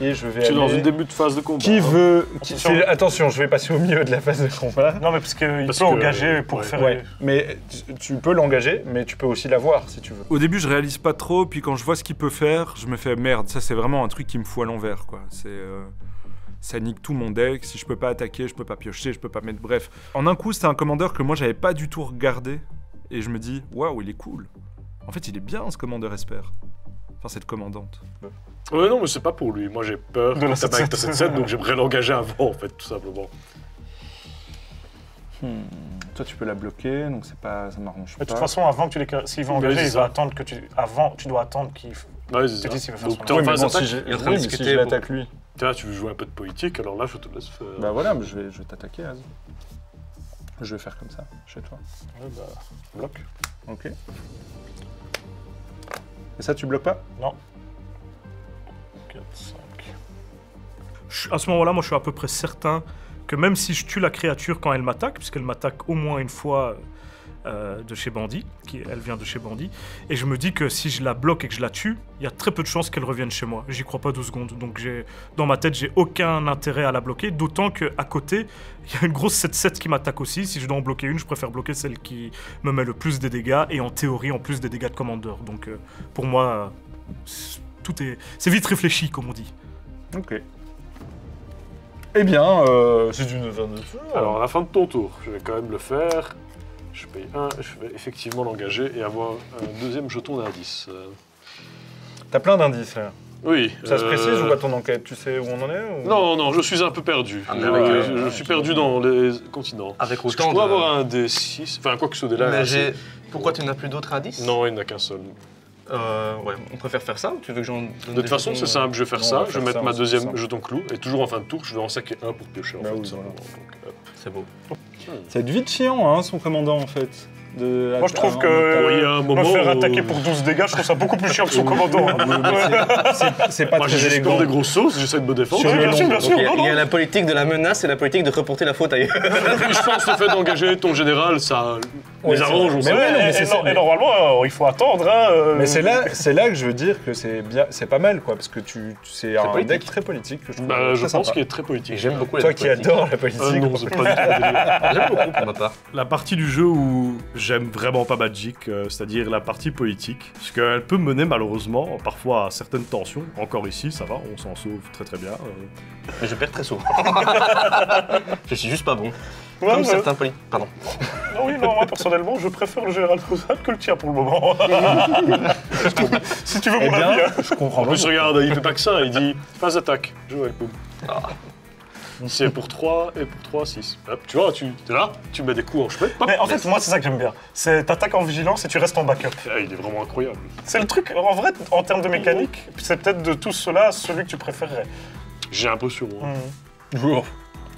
Et je vais Tu es dans une début de phase de combat. Qui hein. veut. qui- Attention. je vais passer au milieu de la phase de combat. Non, mais parce qu'il peut que- engager pour ouais. faire. Ouais, mais tu- tu peux l'engager, mais tu peux aussi l'avoir si tu veux. Au début, je réalise pas trop, puis quand je vois ce qu'il peut faire, je me fais merde, ça c'est vraiment un truc qui me fout à l'envers, quoi. C'est. euh, Ça nique tout mon deck, si je peux pas attaquer, je peux pas piocher, je peux pas mettre. Bref. En un coup, c'était un commandeur que moi j'avais pas du tout regardé, et je me dis, waouh, il est cool. En fait, il est bien ce commandeur Esper. Enfin, cette commandante. Ouais, non, mais c'est pas pour lui. Moi, j'ai peur De la de taper avec ta 7-7. 7-7, donc j'aimerais l'engager avant, en fait, tout simplement. Hmm, Toi, tu peux la bloquer, donc c'est pas, ça m'arrange Mais pas. de toute façon, avant que tu les. S'il va Ouais, engager, il va attendre que tu. Avant, tu dois attendre qu'il. Ouais, c'est Tu ça. dis s'il veut faire Donc, son Oui, mais bon, si il oui, mais je l'attaque lui. Tiens, tu veux jouer un peu de politique, alors là, je te laisse faire. Bah voilà, mais je vais, je vais t'attaquer. Je vais faire comme ça, chez toi. Ouais, bah, bloc. Ok. Et ça, tu bloques pas? 4, 5. Je- à ce moment-là, moi, je suis à peu près certain que même si je tue la créature quand elle m'attaque, puisqu'elle m'attaque au moins une fois euh, de chez Bandit, qui, elle vient de chez Bandit, et je me dis que si je la bloque et que je la tue, il y a très peu de chances qu'elle revienne chez moi. J'y crois pas deux secondes. Donc, j'ai, dans ma tête, j'ai aucun intérêt à la bloquer, d'autant qu'à côté, il y a une grosse 7-7 qui m'attaque aussi. Si je dois en bloquer une, je préfère bloquer celle qui me met le plus des dégâts, et en théorie, en plus des dégâts de commandeur. Donc, euh, pour moi, c'est- tout est. C'est vite réfléchi, comme on dit. Ok. Eh bien, euh, c'est une fin de tour. Alors, à la fin de ton tour, je vais quand même le faire. Je paye un, je vais effectivement l'engager et avoir un deuxième jeton d'indice. Euh, T'as plein d'indices là. Oui. Ça se euh, précise ou pas ton enquête? Tu sais où on en est ou- Non, non, je suis un peu perdu. Ah, Euh, je, suis perdu dans les continents. Avec Est-ce que autant je dois de... avoir un D6 Enfin, quoi que ce dé-là. Mais c'est- j'ai... Pourquoi tu n'as plus d'autres indices? Non, il n'y en a qu'un seul. Euh, ouais, on préfère faire ça ou tu veux que j'en donne De toute façon, c'est simple, je vais faire Non, on ça, va je faire vais mettre ça, ma deuxième jeton clou, et toujours en fin de tour, je vais en saquer un pour piocher en Bah fait. oui, voilà. C'est beau. Ça va être vite chiant, hein, son commandant, en fait. De... Moi, je trouve que. Oui, a un me moment faire attaquer pour 12 dégâts, je trouve ça beaucoup plus chiant que son commandant. hein. C'est pas Moi, j'ai très juste élégant. peur des grosses sauces, j'essaie de me défendre. Sur Oui, le bien sûr, bien sûr. il y, a, non, il y a la politique de la menace et la politique de reporter la faute ailleurs. Je pense que le fait d'engager ton général, ça Les arrange, Mais ouais, non, Et- et, normalement, euh, il faut attendre. hein, euh, Mais c'est là, c'est là que je veux dire que c'est bien, c'est pas mal, quoi, parce que tu, c'est un politique. deck très politique que je trouve. Bah, je très pense qu'il est très politique. J'aime beaucoup Toi la qui adore la politique. Ah non, c'est pas du. J'aime beaucoup pour ma part. La partie du jeu où j'aime vraiment pas Magic, euh, c'est-à-dire la partie politique, parce qu'elle peut mener malheureusement parfois à certaines tensions. Encore ici, ça va, on s'en sauve très très bien. euh. Mais je perds très souvent. je suis juste pas bon. Ouais, Comme ouais. certains polis. Pardon. Non, oui, non, moi personnellement, je préfère le général Foussat que le tien pour le moment. si tu veux Eh mon bien, avis. hein. je comprends En pas. plus, regarde, il fait pas que ça, il dit phase attaque, joue avec boum. C'est pour 3 et pour 3, 6. Hop, tu vois, tu es là, tu mets des coups en chemin. hop, Mais en fait, moi, c'est ça que j'aime bien. C'est t'attaques en vigilance et tu restes en backup. ah, il est vraiment incroyable. C'est le truc, en vrai, en termes de mécanique, c'est peut-être de tous ceux-là celui que tu préférerais. J'ai l'impression. hein. Oh,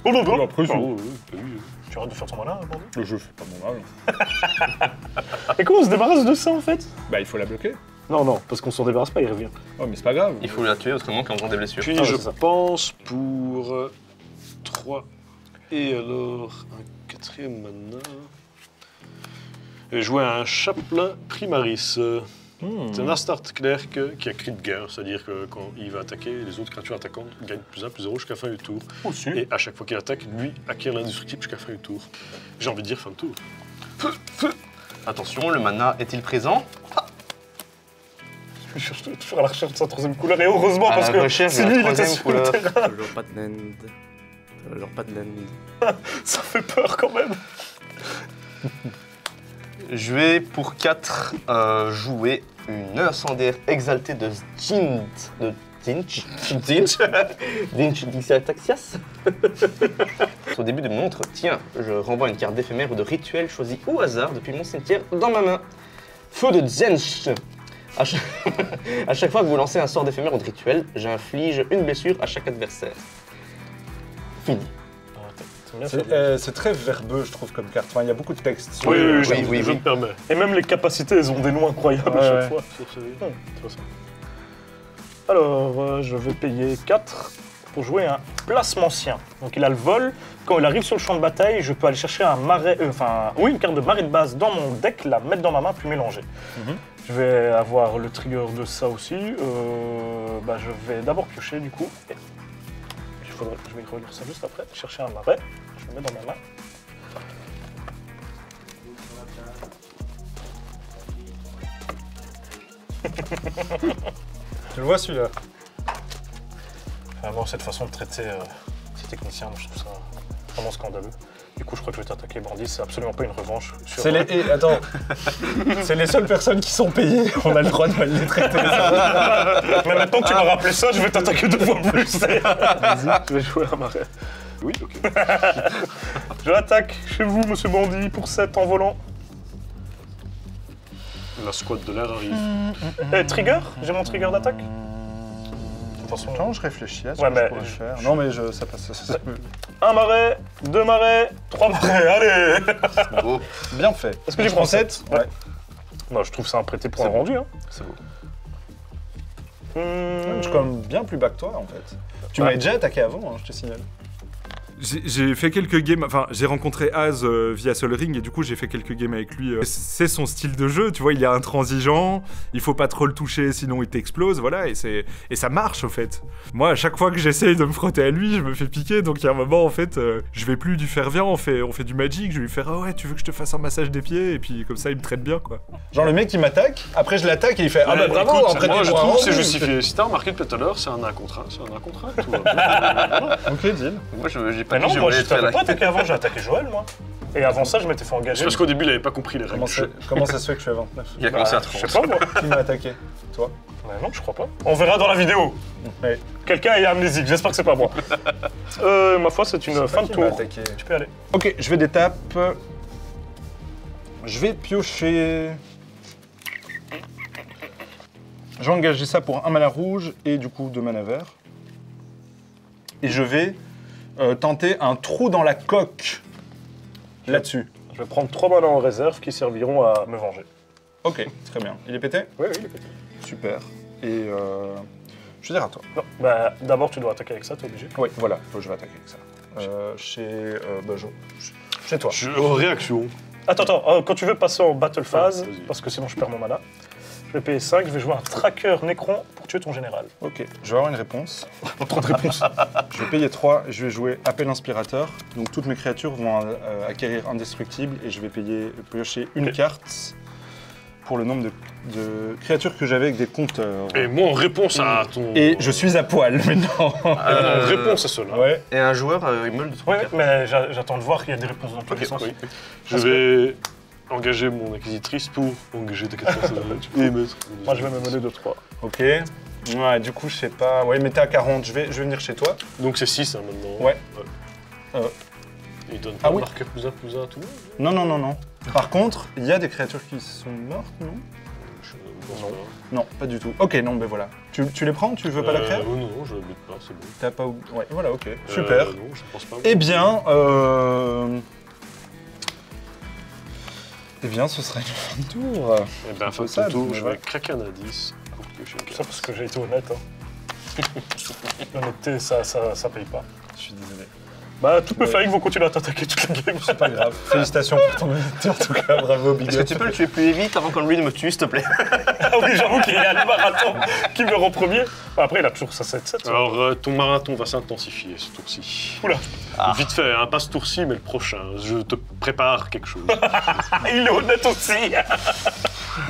Oh non, non, Après, Ah, je- ouais, ouais, t'as vu, Tu arrêtes de faire ton malin, hein, Bandit le jeu fait pas mon mal. Et comment on se débarrasse de ça en fait? Bah, il faut la bloquer. Non, non, parce qu'on s'en débarrasse pas, il revient. Oh, mais c'est pas grave. Il faut la tuer autrement qu'en faisant des blessures. Puis Ah ouais, je pense pour 3 et alors un quatrième mana. Et jouer un chaplain primaris. Hmm. C'est un Astart Clerc qui a cri de guerre, c'est-à-dire que quand il va attaquer, les autres créatures attaquantes gagnent plus 1, plus 0 jusqu'à la fin du tour. Aussi. Et à chaque fois qu'il attaque, lui acquiert l'indestructible jusqu'à la fin du tour. J'ai envie de dire fin de tour. Attention, le mana est-il présent? Je cherche toujours à la recherche de sa troisième couleur et heureusement À parce que la lui il était sur le terrain, Toujours pas de land. Toujours pas de land. ça fait peur quand même. Je vais pour 4 jouer une incendiaire exaltée de Djint. De Dinch Dinch Dixataxias Au début de mon entretien, je renvoie une carte d'éphémère ou de rituel choisi au hasard depuis mon cimetière dans ma main. Feu de Zench à chaque... à chaque fois que vous lancez un sort d'éphémère ou de rituel, j'inflige une blessure à chaque adversaire. Fini. C'est euh, c'est très verbeux, je trouve, comme carte. Enfin, il y a beaucoup de texte. sur- Oui, oui, oui, oui, je, oui, je oui. me permets. Et même les capacités, elles ont des noms incroyables à chaque ouais. fois. Alors, euh, je vais payer 4 pour jouer un placemancien. Donc il a le vol. Quand il arrive sur le champ de bataille, je peux aller chercher un marais, euh, enfin, oui, une carte de marée de base dans mon deck, la mettre dans ma main, puis mélanger. Mhm. Je vais avoir le trigger de ça aussi. Euh, bah, je vais d'abord piocher du coup. Et il faudrait, je vais relire ça juste après. Chercher un marais. Je le mets dans ma main. Tu le vois celui-là Vraiment, cette façon de traiter euh, ces techniciens, moi, je trouve ça vraiment scandaleux. Du coup, je crois que je vais t'attaquer, Bandit. C'est absolument pas une revanche. sur- C'est les. et, attends. c'est les seules personnes qui sont payées. On a le droit de mal les traiter. Mais maintenant que tu m'as rappelé ça, je vais t'attaquer deux fois plus. Vas-y, je vais jouer un marais. Oui, ok. Je l'attaque chez vous, monsieur Bandit, pour 7 en volant. La squad de l'air arrive. Eh, trigger J'ai mon trigger d'attaque De toute façon, Attends, je réfléchis à ce Ouais, que mais je pourrais je- faire. Non, mais je, ça passe. ça- ça- un marais, deux marais, trois marais, allez Beau, Bien fait. Est-ce que tu prends prends 7 Ouais. Ouais. Moi, je trouve ça un prêté pour C'est un rendu. Hein. c'est beau. Hmm. Je suis quand même bien plus bas que toi, en fait. Tu Ouais. m'avais déjà attaqué avant, hein, je te signale. J'ai fait quelques games, enfin j'ai rencontré Az euh, via Sol Ring et du coup j'ai fait quelques games avec lui. euh. C'est son style de jeu, tu vois, il est intransigeant, il faut pas trop le toucher sinon il t'explose, voilà, et, c'est et ça marche au fait. Moi à chaque fois que j'essaye de me frotter à lui, je me fais piquer, donc il y a un moment en fait, euh, je vais plus du faire viens, on fait, on fait du magic, je vais lui faire ah ouais tu veux que je te fasse un massage des pieds, et puis comme ça il me traite bien quoi. Genre le mec il m'attaque, après je l'attaque et il fait Ah bah bravo, écoute, après moi je trouve c'est justifié. Si t'as remarqué depuis tout à l'heure, c'est un 1 contre 1, c'est un 1 contre 1. Tout va bien. Ok, deal. Moi, j'ai pas Mais dit que non, moi, je t'avais pas attaqué avant, j'ai attaqué Joël, moi. Et avant ça, je m'étais fait C'est engager. parce qu'au début, il avait pas compris les règles. Comment ça, comment ça se fait que je suis à 29 Il a commencé à Bah, je 30. sais pas, moi. Qui m'a attaqué Toi Mais non, je crois pas. On verra dans la vidéo. Ouais. Quelqu'un est amnésique, j'espère que c'est pas moi. euh, ma foi, c'est une fin de tour. Tu peux aller. Ok, je vais des tapes. Je vais piocher. Je vais engager ça pour un mana rouge et du coup deux mana vert. Et je vais euh, tenter un trou dans la coque là-dessus. Je vais prendre trois balles en réserve qui serviront à me venger. Ok, très bien. Il est pété? Oui, oui, il est pété. Super. Et euh, je vais dire à toi. Non, bah d'abord tu dois attaquer avec ça, t'es obligé. Oui, voilà, je vais attaquer avec ça. Euh, chez. Euh, bah, je- Chez toi. Je, oh, réaction. Attends, attends, euh, quand tu veux passer en battle phase, Ah, vas-y. parce que sinon je perds mon mana, je vais payer 5, je vais jouer un tracker Necron pour tuer ton général. Ok, je vais avoir une réponse. Trop de réponses. Je vais payer 3, je vais jouer appel inspirateur. Donc toutes mes créatures vont euh, acquérir indestructible et je vais payer piocher une carte pour le nombre de, de créatures que j'avais avec des compteurs. Et moi, en réponse à ton. Et je suis à poil maintenant. En Euh, réponse à cela. ouais. Et un joueur, euh, il meule de Ouais, mais j'a- j'attends de voir qu'il y a des réponses dans tous les sens. oui. Je vais engager mon acquisitrice pour engager ta quatre et mettre. Moi, je vais me mener de 3. Ok. Ouais, du coup, je sais pas. Ouais, mais t'es à 40. Je vais, je vais venir chez toi. Donc c'est 6 hein, maintenant. Ouais. Euh. Il donne Ah pas oui. marqueur plus 1 plus 1 à tout le monde Non, non, non, non. Par contre, il y a des créatures qui sont mortes, non? Je pense Non. pas. Non, pas du tout. Ok, non, ben voilà. Tu, tu les prends Tu veux pas la Euh, créer? Non, non, je ne bute pas, c'est bon. T'as pas oublié Ouais, voilà, ok. Super. Euh, non, je pense pas. Eh bien, euh... Eh bien, ce serait une fin de tour. Eh ben, fin de tour, je vais craquer un indice pour Ça parce que j'ai été honnête. Hein. L'honnêteté, ça, ça, ça paye pas. Je suis désolé. Bah, tout peut Ouais. faire qu'ils vont continuer à t'attaquer toute la game. C'est pas grave. Félicitations pour ton honnêteté, en tout cas. Bravo, Big Est-ce que up. tu peux le tuer plus vite avant qu'on lui ne me tue, s'il te plaît? Ah oui, j'avoue qu'il est à le marathon qui meurt en premier? Bah, Après, il a toujours sa 7-7. Alors, euh, ton marathon va s'intensifier ce tour-ci. Oula. Vite fait, hein, pas ce tour-ci, mais le prochain. Je te prépare quelque chose. Ah, il est honnête aussi.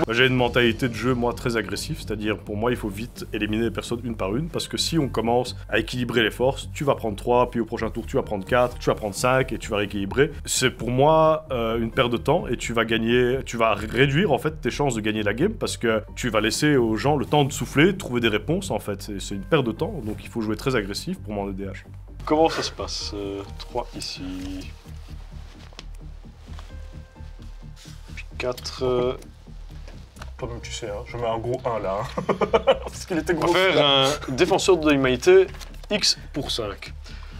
Moi, J'ai une mentalité de jeu, moi, très agressive, c'est-à-dire pour moi, il faut vite éliminer les personnes une par une, parce que si on commence à équilibrer les forces, tu vas prendre 3, puis au prochain tour, tu vas prendre 4, tu vas prendre 5, et tu vas rééquilibrer. C'est pour moi euh, une perte de temps, et tu vas gagner, tu vas réduire en fait tes chances de gagner la game, parce que tu vas laisser aux gens le temps de souffler, de trouver des réponses, en fait. C'est- C'est une perte de temps, donc il faut jouer très agressif pour mon EDH. Comment ça se passe 3 ici? Puis 4. Toi-même, tu sais, hein, je mets un gros 1 là. hein. Parce qu'il était On va gros. faire un défenseur de l'humanité X pour 5.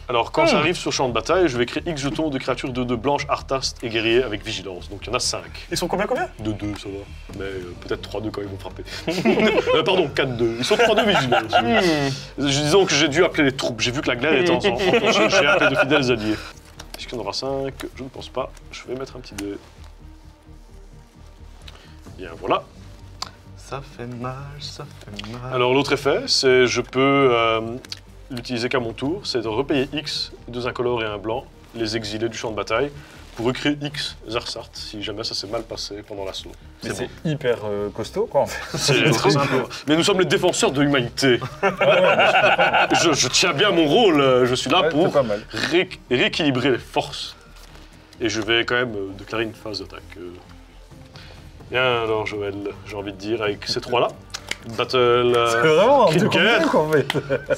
Alors, quand ça arrive sur champ de bataille, je vais créer X jetons de créatures de 2 blanches, artaste et guerrier avec vigilance. Donc il y en a 5. Ils sont combien, combien De 2, ça va. Mais euh, peut-être 3-2 quand ils vont frapper. Euh, pardon, 4-2. Ils sont 3-2 vigilance. Hmm. Disons que j'ai dû appeler les troupes. J'ai vu que la glaire était en en- enclenchée. J'ai appelé de fidèles alliés. Est-ce qu'il y en aura 5 Je ne pense pas. Je vais mettre un petit 2. Bien, voilà. Ça fait mal, ça fait mal. Alors l'autre effet, c'est je peux euh, l'utiliser qu'à mon tour, c'est de repayer X, deux incolores et un blanc, les exilés du champ de bataille, pour recréer X Zarsart, si jamais ça s'est mal passé pendant l'assaut. Mais c'est hyper euh, costaud, quoi, en fait. C'est très sympa. Mais nous sommes les défenseurs de l'humanité. je, je tiens bien mon rôle, euh, je suis là Ouais, pour ré- rééquilibrer les forces. Et je vais quand même euh, déclarer une phase d'attaque. Bien alors Joël, j'ai envie de dire, avec ces trois-là. Battle... euh, C'est vraiment un cri de truc guerre. en fait.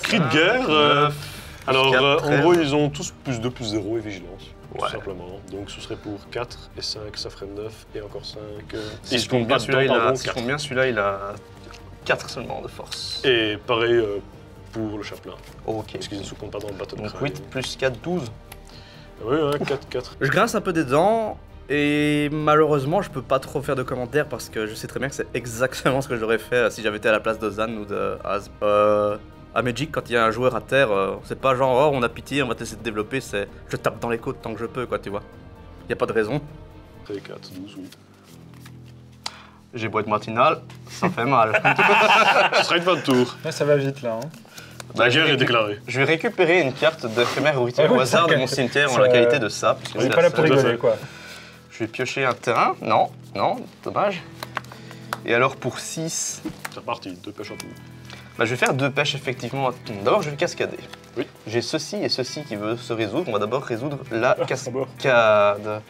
Cri de guerre. euh, alors, quatre, euh, en treize. gros, ils ont tous plus 2, plus 0 et vigilance. Ouais. Tout simplement. Donc, ce serait pour 4 et 5, ça ferait 9 et encore 5. Si ils je se compte comptent bien celui-là, il a, si je quatre. compte bien celui-là, il a 4 seulement de force. Et pareil euh, pour le chaplain, Ok. parce qu'ils ne se comptent pas dans le bateau de Donc crâne. 8 plus 4, 12. Oui, ouais, 4, 4. Je grince un peu des dents et malheureusement je peux pas trop faire de commentaires parce que je sais très bien que c'est exactement ce que j'aurais fait euh, si j'avais été à la place de Zan ou de Az. Euh, à Magic, quand il y a un joueur à terre, euh, c'est pas genre oh on a pitié, on va t'essayer de développer, c'est je tape dans les côtes tant que je peux quoi, tu vois. Y a pas de raison. Et 4, 12, oui. J'ai beau être matinal, ça fait mal. Ce sera une de tour. Ouais, ça va vite, là. hein. Bah, La je, vais guerre est déclarée. je vais récupérer une carte d'éphémère héritière Ah oui, au hasard de mon cimetière en la qualité de ça. On est la pas là pour rigoler, quoi. Je vais piocher un terrain. Non, non, dommage. Et alors pour 6, C'est reparti, deux pêches en tout. bah, je vais faire deux pêches effectivement. D'abord je vais cascader. Oui. J'ai ceci et ceci qui veut se résoudre. On va d'abord résoudre la d'abord. cascade.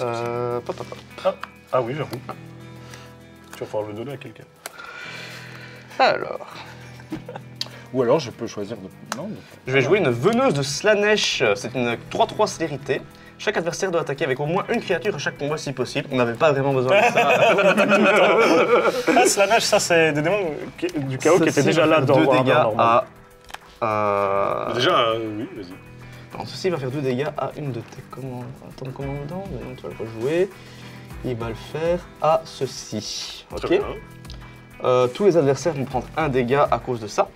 Euh, pop, pop, pop. Ah oui, j'avoue. Tu vas pouvoir le donner à quelqu'un. Alors, Ou alors, je peux choisir de... Non, de- je vais jouer une veneuse de Slanesh. C'est une 3-3 célérité. Chaque adversaire doit attaquer avec au moins une créature à chaque combat si possible. On n'avait pas vraiment besoin de ça. Ah, Slanesh, ça, c'est des démons qui- du chaos qui Ceci étaient déjà va là faire dans deux Warhammer dégâts normal. à. euh, Déjà, euh, oui, vas-y. Non, ceci va faire 2 dégâts à une de tes commandes. Attends, commandant, mais tu vas le rejouer. Il va le faire à ceci. Très Ok. bien. Euh, tous les adversaires vont prendre un dégât à cause de ça.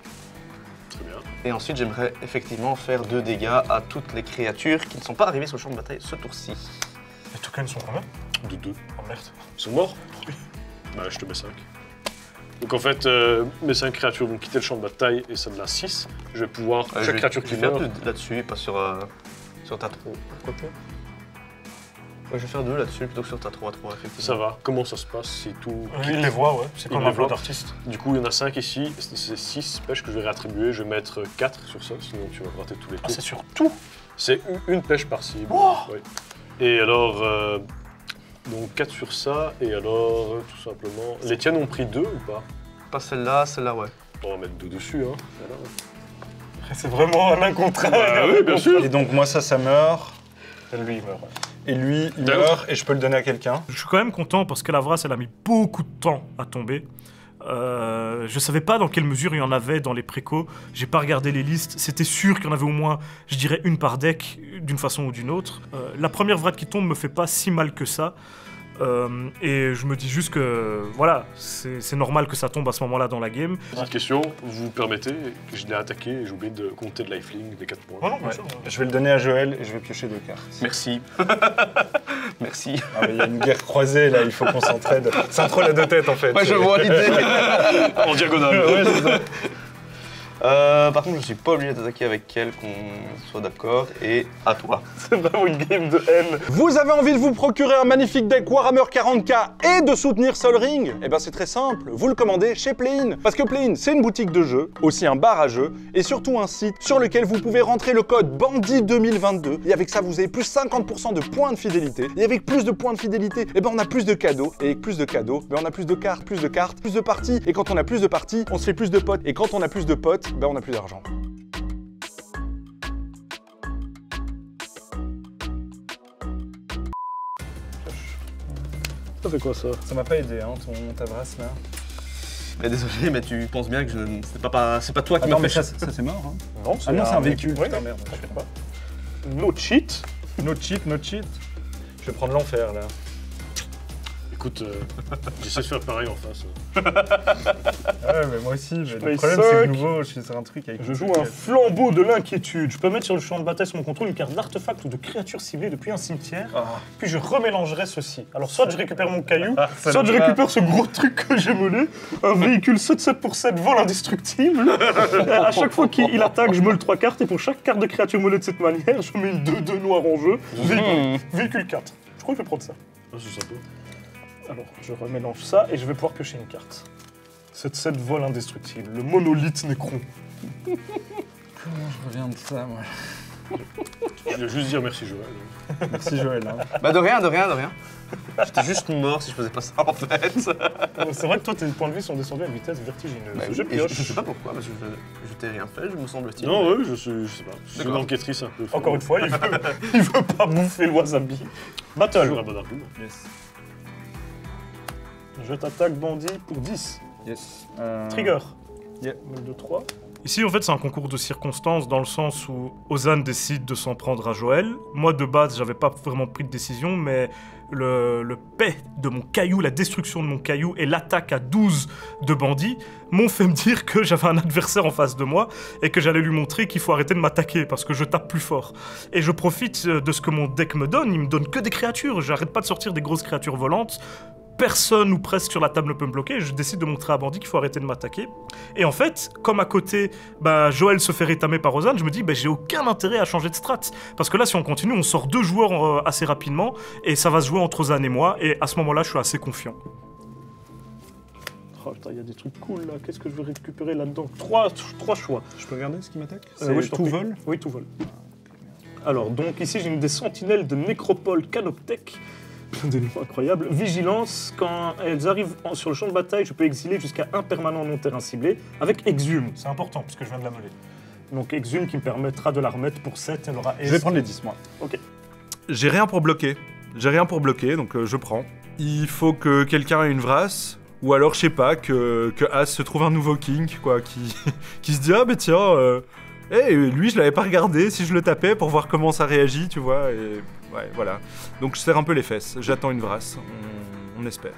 Et ensuite, j'aimerais effectivement faire 2 dégâts à toutes les créatures qui ne sont pas arrivées sur le champ de bataille ce tour-ci. Les tokens sont combien De 2. Oh merde. Ils sont morts Oui. Bah, je te mets 5. Donc en fait, euh, mes 5 créatures vont quitter le champ de bataille et ça de la 6. Je vais pouvoir, Euh, je chaque vais- créature je qui vais faire meurt, deux là-dessus, pas sur, euh, sur ta trou. Quoique. Ouais, je vais faire 2 là-dessus plutôt que sur ta 3-3, effectivement. Ça va. Comment ça se passe si tout. Il les voit, ouais. C'est comme les un plan d'artiste. Du coup, il y en a 5 ici. C'est 6 pêches que je vais réattribuer. Je vais mettre 4 sur ça, sinon tu vas rater tous les Ah, tours. c'est sur tout C'est une- pêche par cible. Oh. Et alors, euh, donc 4 sur ça, et alors, euh, tout simplement. Les tiennes ont pris 2 ou pas? Pas celle-là, celle-là, ouais. On va mettre 2 dessus, hein. C'est vraiment un contrat. Bah oui, bien sûr. Et donc moi ça, ça meurt. Lui, il meurt. Et lui, il meurt et je peux le donner à quelqu'un. Je suis quand même content parce que la Vras, elle a mis beaucoup de temps à tomber. Euh, je savais pas dans quelle mesure il y en avait dans les précos. J'ai pas regardé les listes. C'était sûr qu'il y en avait au moins, je dirais, une par deck, d'une façon ou d'une autre. Euh, la première Vrad qui tombe me fait pas si mal que ça. Euh, et je me dis juste que voilà, c'est normal que ça tombe à ce moment-là dans la game. Petite question, vous permettez que je l'ai attaqué et j'ai oublié de compter de lifelink des 4 points. Oh non, bien Ouais. sûr. Je vais le donner à Joël et je vais piocher deux cartes. Merci. Merci. Ah, il y a une guerre croisée là, il faut qu'on s'entraide. C'est un troll à deux têtes en fait. Ouais, je vois l'idée. En diagonale. Ouais. Euh, par contre, je suis pas obligé d'attaquer avec elle, qu'on soit d'accord. Et à toi. C'est vraiment une game de haine. Vous avez envie de vous procurer un magnifique deck Warhammer 40k et de soutenir Sol Ring? Eh ben c'est très simple, vous le commandez chez Playin. Parce que Playin, c'est une boutique de jeux, aussi un bar à jeux, et surtout un site sur lequel vous pouvez rentrer le code BANDIT2022. Et avec ça, vous avez plus 50% de points de fidélité. Et avec plus de points de fidélité, eh ben on a plus de cadeaux. Et avec plus de cadeaux, ben on a plus de cartes, plus de cartes, plus de parties. Et quand on a plus de parties, on se fait plus de potes. Et quand on a plus de potes, ben on a plus d'argent. Ça fait quoi ça? Ça m'a pas aidé, hein, ton ta brasse là. Mais désolé, mais tu penses bien que je ne- c'est pas, pas, c'est pas toi qui m'as fait ça, ça c'est mort. Hein. Non, Ah non, c'est un véhicule. Ouais, Putain, merde. t'inquiète pas. No cheat. No cheat, no cheat. Je vais prendre l'enfer là. Écoute, euh, j'essaie de faire pareil en face. Ouais, mais moi aussi. Mais play le problème, c'est que nouveau, je suis sur un truc avec. Je joue un flambeau de l'inquiétude. Je peux mettre sur le champ de bataille sur mon contrôle une carte d'artefact ou de créature ciblée depuis un cimetière. Ah. Puis je remélangerai ceci. Alors soit je récupère mon caillou, ça soit je récupère ce gros truc que j'ai volé, un véhicule 7-7 pour 7 vol indestructible. À chaque fois qu'il il attaque, je meule 3 cartes et pour chaque carte de créature meulée de cette manière, je mets une 2-2 noire en jeu. Véhicule, véhicule 4. Je crois que je vais prendre ça. Ah, c'est sympa. Alors, je remélange ça et je vais pouvoir piocher une carte. 7-7 vol indestructible, le monolithe Necron. Comment je reviens de ça, moi Je vais juste dire merci Joël. Merci Joël. Hein. Bah de rien, de rien, de rien. J'étais juste mort si je faisais pas ça en fait. C'est vrai que toi, tes points de vie sont descendus à une vitesse vertigineuse. Bah oui, je et pioche. je sais pas pourquoi, parce que je, je t'ai rien fait, je me semble-t-il. Non, ouais, je suis, je sais pas. Je suis une D'accord. enquêtrice un peu. Encore une fois, il veut, il veut pas bouffer le wasabi. Battle. Toujours un bon argument. Yes. Je t'attaque bandit pour 10. Yes. Euh, Trigger. Yeah. 2, 3. Ici, en fait, c'est un concours de circonstances dans le sens où Ozan décide de s'en prendre à Joël. Moi, de base, j'avais pas vraiment pris de décision, mais le, le paix de mon caillou, la destruction de mon caillou et l'attaque à 12 de bandits m'ont fait me dire que j'avais un adversaire en face de moi et que j'allais lui montrer qu'il faut arrêter de m'attaquer parce que je tape plus fort. Et je profite euh, de ce que mon deck me donne. Il me donne que des créatures. J'arrête pas de sortir des grosses créatures volantes. Personne ou presque sur la table ne peut me bloquer. Je décide de montrer à Bandit qu'il faut arrêter de m'attaquer. Et en fait, comme à côté, bah, Joël se fait rétamer par Ozan, je me dis, bah, j'ai aucun intérêt à changer de strat. Parce que là, si on continue, on sort deux joueurs euh, assez rapidement, et ça va se jouer entre Ozan et moi, et à ce moment-là, je suis assez confiant. Oh putain, il y a des trucs cool là. Qu'est-ce que je vais récupérer là-dedans? Trois, trois choix. Je peux regarder ce qui m'attaque? Euh, oui, tout vol? Oui, tout vol. Alors, donc ici, j'ai une des sentinelles de Nécropole Canoptech. Des noms incroyables. Vigilance, quand elles arrivent en- sur le champ de bataille, je peux exiler jusqu'à un permanent non terrain ciblé avec Exhume. C'est important puisque je viens de la meuler. Donc Exhume qui me permettra de la remettre pour 7, elle aura Je vais prendre les 10 moi. J'ai rien pour bloquer. J'ai rien pour bloquer, donc euh, je prends. Il faut que quelqu'un ait une vrasse. Ou alors, je sais pas, que, que As se trouve un nouveau king, quoi, qui, qui se dit Ah, mais tiens, euh, eh, lui, je l'avais pas regardé, si je le tapais pour voir comment ça réagit, tu vois, et ouais, voilà. Donc, je serre un peu les fesses, j'attends une vrasse, on, on espère.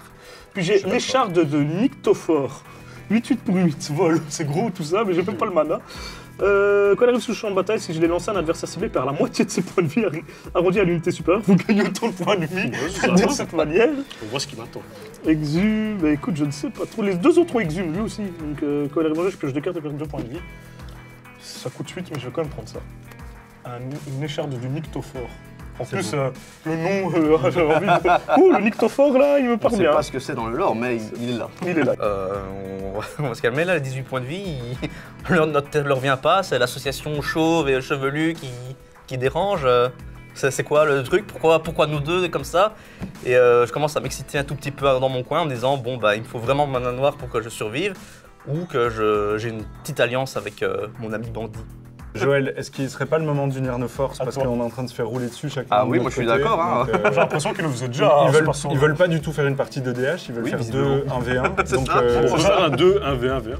Puis j'ai l'écharde de Nyctophore. 8-8 pour 8 vol. C'est gros tout ça, mais j'ai même pas le mana. Euh, quand elle arrive sur le champ de bataille, si je l'ai lancé, un adversaire ciblé perd la moitié de ses points de vie arrondi à l'unité supérieure. Vous gagnez autant de points de vie Ouais, de cette manière. On voit ce qui m'attend. Exhume, bah écoute, je ne sais pas trop. Les deux autres ont exhume lui aussi. Donc euh, quand elle arrive en jeu, je pioche deux cartes et perds deux points de vie. Ça coûte 8, mais je vais quand même prendre ça. Un- une écharde du Nyctophore. En plus, euh, le nom, euh, j'avais envie de... Ouh, le Nyctophore, là, il me parle bien. pas ce que c'est dans le lore, mais il, il est là. Il est là. Euh, on, va, on va se calmer là, les 18 points de vie, il- leur, notre, leur vient pas, c'est l'association chauve et chevelu qui, qui dérange. C'est quoi le truc? Pourquoi, pourquoi nous deux comme ça? Et euh, je commence à m'exciter un tout petit peu dans mon coin en me disant bon bah il me faut vraiment mana noire pour que je survive ou que je- j'ai une petite alliance avec euh, mon ami bandit. Joël, est-ce qu'il serait pas le moment d'unir nos forces parce qu'on est en train de se faire rouler dessus chacun Ah de oui, notre moi, je suis d'accord, hein. euh, J'ai l'impression qu'ils le faisaient déjà. ils, hein, veulent, ils veulent pas du tout faire une partie de DH, ils veulent Oui, faire visiblement. 2 1v1. C'est ça. euh, On peut faire un 2, un V1, V1.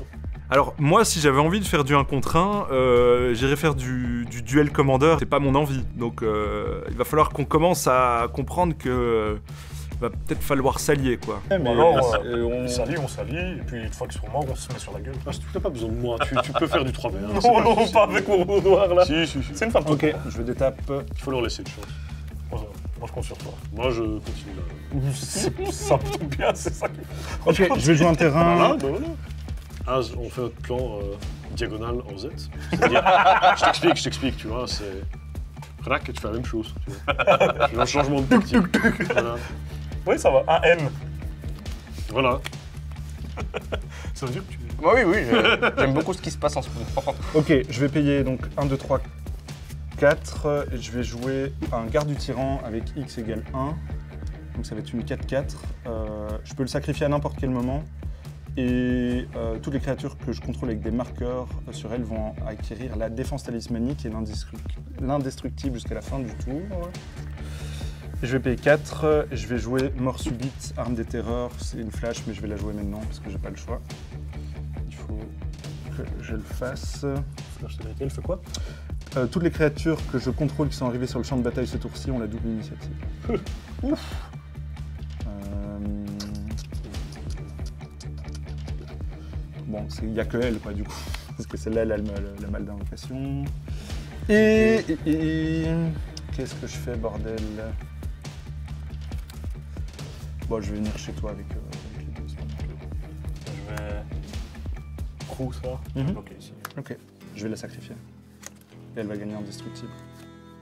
Alors moi, si j'avais envie de faire du 1 contre 1, euh, j'irais faire du, du duel commandeur. C'est pas mon envie. Donc euh, il va falloir qu'on commence à comprendre que euh, va peut-être falloir s'allier quoi. mais, Ou alors, euh, euh, on- On s'allie, on s'allie, et puis une fois qu'ils sont morts, on se met sur la gueule. Ah, tu n'as pas besoin de moi, tu, tu peux faire du 3V1. Non, pas avec mon rouleau noir, là. Si, si, si. C'est une femme. Ok, je vais détape. Il faut leur laisser de chance. Moi, moi, je compte sur toi. Moi, je continue là. C'est- Ça tombe bien, c'est ça qui Ok, je vais jouer un terrain. Voilà, ben voilà. Ah, on fait notre plan euh, diagonal en Z. Je t'explique, je t'explique, tu vois, c'est. Crac, et tu fais la même chose. Tu vois. Tu fais un changement de tactique. Voilà. Oui, ça va. Un N. voilà. Ça veut dire que tu. Bah oui, oui, je- j'aime beaucoup ce qui se passe en ce moment. Ok, je vais payer donc 1, 2, 3, 4. Et je vais jouer un garde du tyran avec x égale 1. Donc ça va être une 4-4. Euh, je peux le sacrifier à n'importe quel moment. Et euh, toutes les créatures que je contrôle avec des marqueurs euh, sur elles vont acquérir la défense talismanique et l'indestruct- l'indestructible jusqu'à la fin du tour. Et je vais payer 4. Je vais jouer mort subite, arme des terreurs. C'est une flash, mais je vais la jouer maintenant parce que j'ai pas le choix. Il faut que je le fasse. Flash de vérité, elle fait quoi Euh, toutes les créatures que je contrôle qui sont arrivées sur le champ de bataille ce tour-ci ont la double initiative. Ouf Euh, Bon, il n'y a que elle, quoi, du coup. Parce que celle-là, elle a le, le- le mal d'invocation. Et... et- et- Qu'est-ce que je fais, bordel? Bon, je vais venir chez toi avec, euh, avec les deux. c'est pas grave. Je vais. Crew, ça. Je vais Mhm. bloquer ici. Ok, je vais la sacrifier. Et elle va gagner indestructible.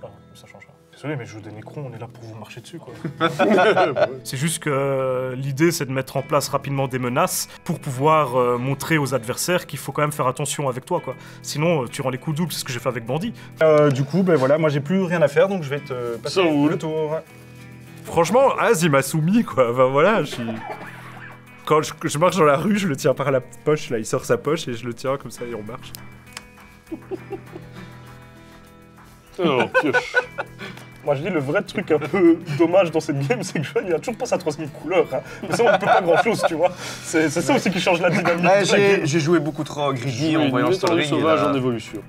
Ah, mais ça change rien. Désolé, mais je joue des Necrons, on est là pour vous marcher dessus, quoi. C'est juste que euh, l'idée, c'est de mettre en place rapidement des menaces pour pouvoir euh, montrer aux adversaires qu'il faut quand même faire attention avec toi, quoi. Sinon, euh, tu rends les coups doubles, c'est ce que j'ai fait avec Bandit. Euh, du coup, ben voilà, moi j'ai plus rien à faire, donc je vais te passer le tour. Franchement, Az il m'a soumis quoi. Enfin voilà, je suis. Quand je, je marche dans la rue, je le tiens par la poche, là, il sort sa poche et je le tiens comme ça et on marche. Alors, pioche. Moi, je dis le vrai truc un peu dommage dans cette game, c'est que Joël, il a toujours pas sa troisième couleur. Hein. Mais ça, on ne peut pas grand-chose, tu vois. C'est ça aussi qui change la dynamique. Ouais, de la game. j'ai joué beaucoup trop greedy en voyant météorite sauvage en évolution.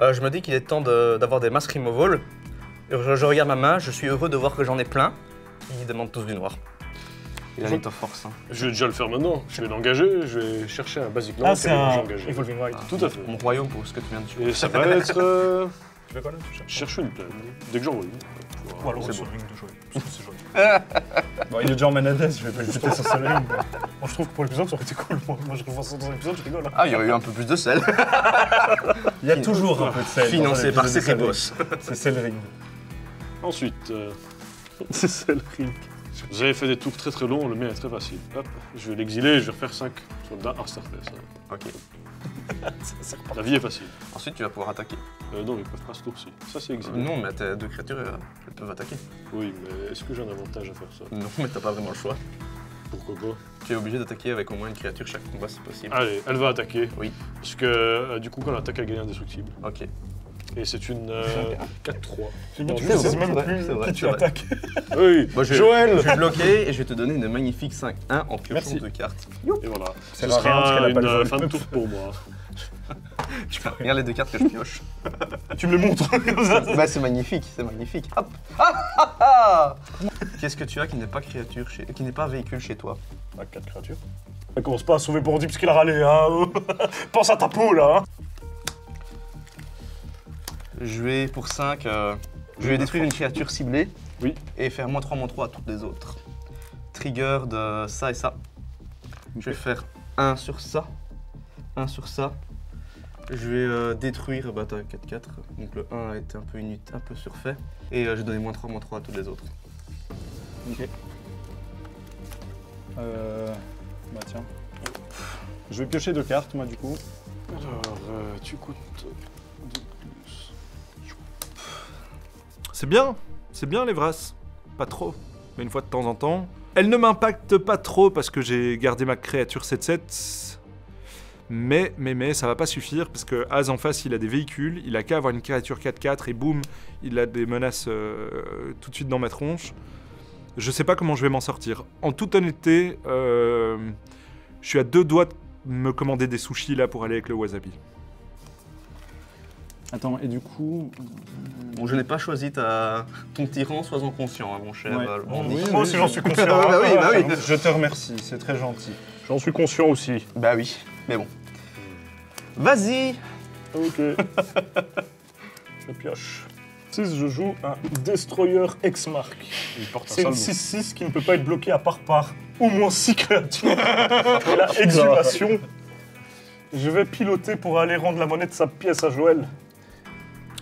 Euh, je me dis qu'il est temps de- d'avoir des masques removal. Je, je regarde ma main, je suis heureux de voir que j'en ai plein. Ils demandent tous du noir. Il a Je- of force. hein. Je vais déjà le faire maintenant. Je vais l'engager, je vais chercher un basic Ah, Land c'est un. Evolving White. Tout à fait. Mon royaume pour ce que tu viens de tuer. Et ça va être. euh, Tu fais quoi là Tu cherches chercher une plaine. Dès que j'en vois une. Ou alors c'est c'est bon. Ring de Joël. Parce que c'est joli. Bon, il est déjà en manades, je vais pas le jeter sur ce ring. Moi, je trouve que pour l'épisode, ça aurait été cool. Moi, moi je revois ça dans un épisode, je rigole. hein. Ah, il y aurait eu un peu plus de sel. Il y a toujours un peu de sel. dans Financé par épisodes de Cerebos. Cell. C'est. Ensuite, euh, C'est ça le ring. vous avez fait des tours très très longs, le mien est très facile. Hop, je vais l'exiler, je vais refaire 5 soldats hein. Ok. C'est. La vie est facile. Ensuite, tu vas pouvoir attaquer. Euh, non, ils peuvent pas ce tour-ci. Ça, c'est exilé. Non, mais tes deux créatures, euh, elles peuvent attaquer. Oui, mais est-ce que j'ai un avantage à faire ça? Non, mais t'as pas vraiment le choix. Pourquoi pas? Tu es obligé d'attaquer avec au moins une créature chaque combat si possible. Allez, elle va attaquer. Oui. Parce que euh, du coup, quand elle attaque, elle gagne indestructible. Ok. Et c'est une euh, 4-3. J'ai mis, tu C'est sais même plus c'est vrai, qui c'est tu vrai. attaques. Oui, Moi, je, Joël je vais bloquer et je vais te donner une magnifique 5-1 en piochant Merci. deux cartes. Et voilà. Ce va rien parce sera qu'elle a une pas le euh, fin de tour pour moi. Regarde les deux cartes que je pioche. Tu me les montres. comme ça. bah, c'est magnifique, c'est magnifique. Hop Ah, ah, ah Qu'est-ce que tu as qui n'est pas créature chez... qui n'est pas véhicule chez toi? Bah, 4 créatures. Elle commence pas à sauver Bandit parce qu'il a râlé, hein. Pense à ta peau, là. Hein. Je vais pour 5, je vais détruire une créature ciblée. Oui. Et faire moins 3, moins 3 à toutes les autres. Trigger de ça et ça. Je vais faire 1 sur ça, 1 sur ça, Je vais euh, détruire bah, t'as 4-4. Donc le 1 a été un peu inut, un peu surfait. Et euh, j'ai donné moins 3, moins 3 à tous les autres. Ok. Euh... Bah tiens. Je vais piocher deux cartes, moi, du coup. Alors, euh, tu coûtes C'est bien, c'est bien les Vras. Pas trop, mais une fois de temps en temps. Elle ne m'impacte pas trop parce que j'ai gardé ma créature 7-7. Mais, mais, mais, ça va pas suffire parce que Az en face, il a des véhicules, il a qu'à avoir une créature 4-4 et boum, il a des menaces euh, tout de suite dans ma tronche. Je sais pas comment je vais m'en sortir. En toute honnêteté, euh, je suis à deux doigts de me commander des sushis là pour aller avec le wasabi. Attends, et du coup... Bon, je n'ai pas choisi ta... ton tyran, sois-en conscient, hein, mon cher. Ouais. le bandit. Oui, j'en suis conscient. Ah, bah oui, bah oui. Je te remercie, c'est très gentil. J'en suis conscient aussi. Bah oui, mais bon. Vas-y Ok. je pioche. 6, je joue un Destroyer X-Mark. C'est une sale 6-6 qui ne peut pas être bloquée à part par au moins 6 créatures. Et la exhumation. Je vais piloter pour aller rendre la monnaie de sa pièce à Joël.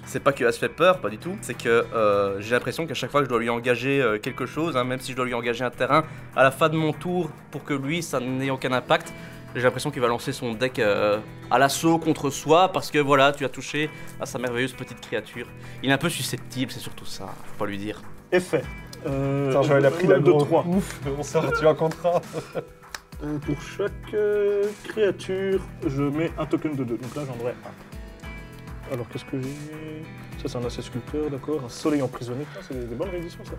C'est pas que As fait peur, pas du tout. C'est que euh, j'ai l'impression qu'à chaque fois que je dois lui engager euh, quelque chose, hein, même si je dois lui engager un terrain, à la fin de mon tour, pour que lui, ça n'ait aucun impact, j'ai l'impression qu'il va lancer son deck euh, à l'assaut contre soi parce que voilà, tu as touché à sa merveilleuse petite créature. Il est un peu susceptible, c'est surtout ça, faut pas lui dire. Effet. Euh, Attends, Joël a pris la de grosse 3. ouf, on s'est sorti en contrat. Euh, pour chaque euh, créature, je mets un token de 2. Donc là, j'en aurai un. Alors, qu'est-ce que j'ai Ça, c'est un assez sculpteur, d'accord. Un soleil emprisonné. C'est des, des bonnes rééditions, ça.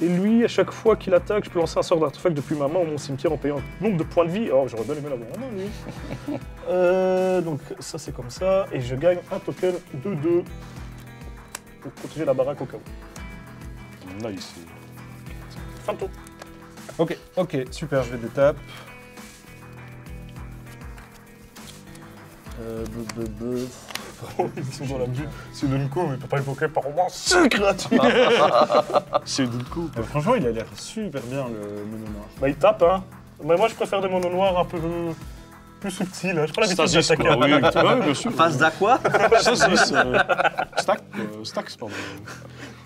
Et lui, à chaque fois qu'il attaque, je peux lancer un sort d'artefact depuis ma main ou mon cimetière en payant un nombre de points de vie. Oh, j'aurais bien aimé l'avoir en main, lui. Euh, donc, ça, c'est comme ça. Et je gagne un token de 2 pour protéger la baraque au cas où. Nice. Fin de tour. Ok, ok, super, je vais détape. Euh, bleu, bleu, bleu. Oh, ils sont dans la bulle. C'est Dunko, mais il peut pas évoquer par 6 créatures. C'est du coup. Euh, franchement, il a l'air super bien le mono noir. Bah il tape hein. Mais moi je préfère des monos noirs un peu plus subtils. hein. Je prends l'habitude Stasis, d'attaquer quoi. à Oui, ouais, bien sûr. Face d'Aqua Stasis. euh, Stack. euh, Stacks, pardon.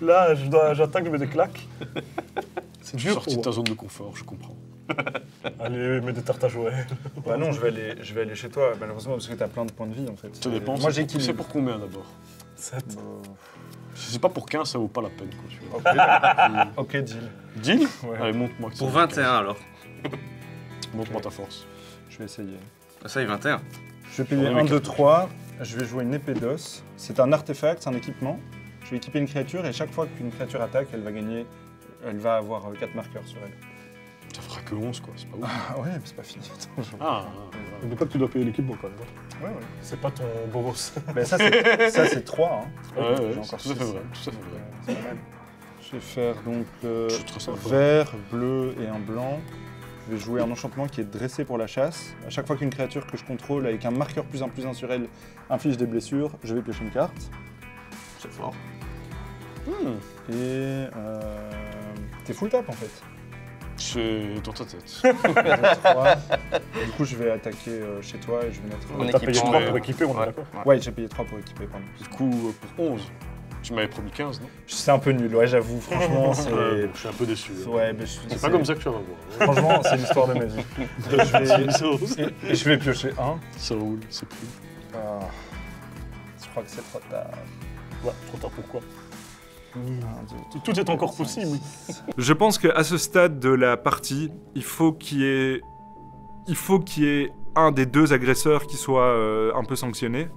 Là j'attaque, je mets des claques. C'est Tu dur sorti de ta zone de confort, je comprends. Allez, mets des tartes à Joël. Bah non, je vais aller, je vais aller chez toi, malheureusement, parce que t'as plein de points de vie en fait. Ça dépend. Moi c'est pour- C'est pour combien d'abord 7. Si c'est pas pour 15, ça vaut pas la peine, quoi. Tu vois. Ok, deal. Deal Ouais. Allez, montre-moi. Pour ça vaut 21 alors. 15. Montre-moi ta force. Je vais essayer. Ah, Ça y est, 21. Je vais payer Ouais, 1, mais 2, 3. Je vais jouer une épée d'os. C'est un artefact, c'est un équipement. Je vais équiper une créature et chaque fois qu'une créature attaque, elle va gagner. Elle va avoir 4 marqueurs sur elle. Ça fera que 11, quoi. C'est pas ouf. Ah ouais, mais c'est pas fini. Attends, je- Ah, N'oublie pas que tu dois payer l'équipe quand même. hein. Ouais, ouais. C'est pas ton boros. Mais ça, c'est ça, c'est 3. Hein. ouais, ouais, J'ai c'est encore tout à fait six. vrai. Tout à fait vrai. C'est pas mal. Je vais faire donc euh, Je trouve ça pas. vert, bleu et un blanc. Je vais jouer un enchantement qui est dressé pour la chasse. À chaque fois qu'une créature que je contrôle avec un marqueur plus 1 plus 1 sur elle inflige des blessures, je vais piocher une carte. C'est fort. Et euh, t'es full tap en fait. C'est dans ta tête. Trois. du coup, je vais attaquer euh, chez toi et je vais mettre. En T'as payé équipement, 3 ouais. pour équiper, on est d'accord. Ouais, j'ai payé 3 pour équiper, pardon. Du coup, euh, pour 11, tu m'avais promis 15, non? C'est un peu nul, ouais, j'avoue, franchement, c'est. Euh, Je suis un peu déçu. hein. Ouais, mais je- C'est pas comme ça que tu vas voir. Franchement, c'est l'histoire de ma vie. Et je vais, et- et je vais piocher un. Ça roule, c'est plus. Ah, je crois que c'est trop tard. Ouais, trop tard pourquoi? Tout est encore possible. Je pense qu'à ce stade de la partie, il faut qu'il y ait, il faut qu'il y ait un des deux agresseurs qui soit euh, un peu sanctionné.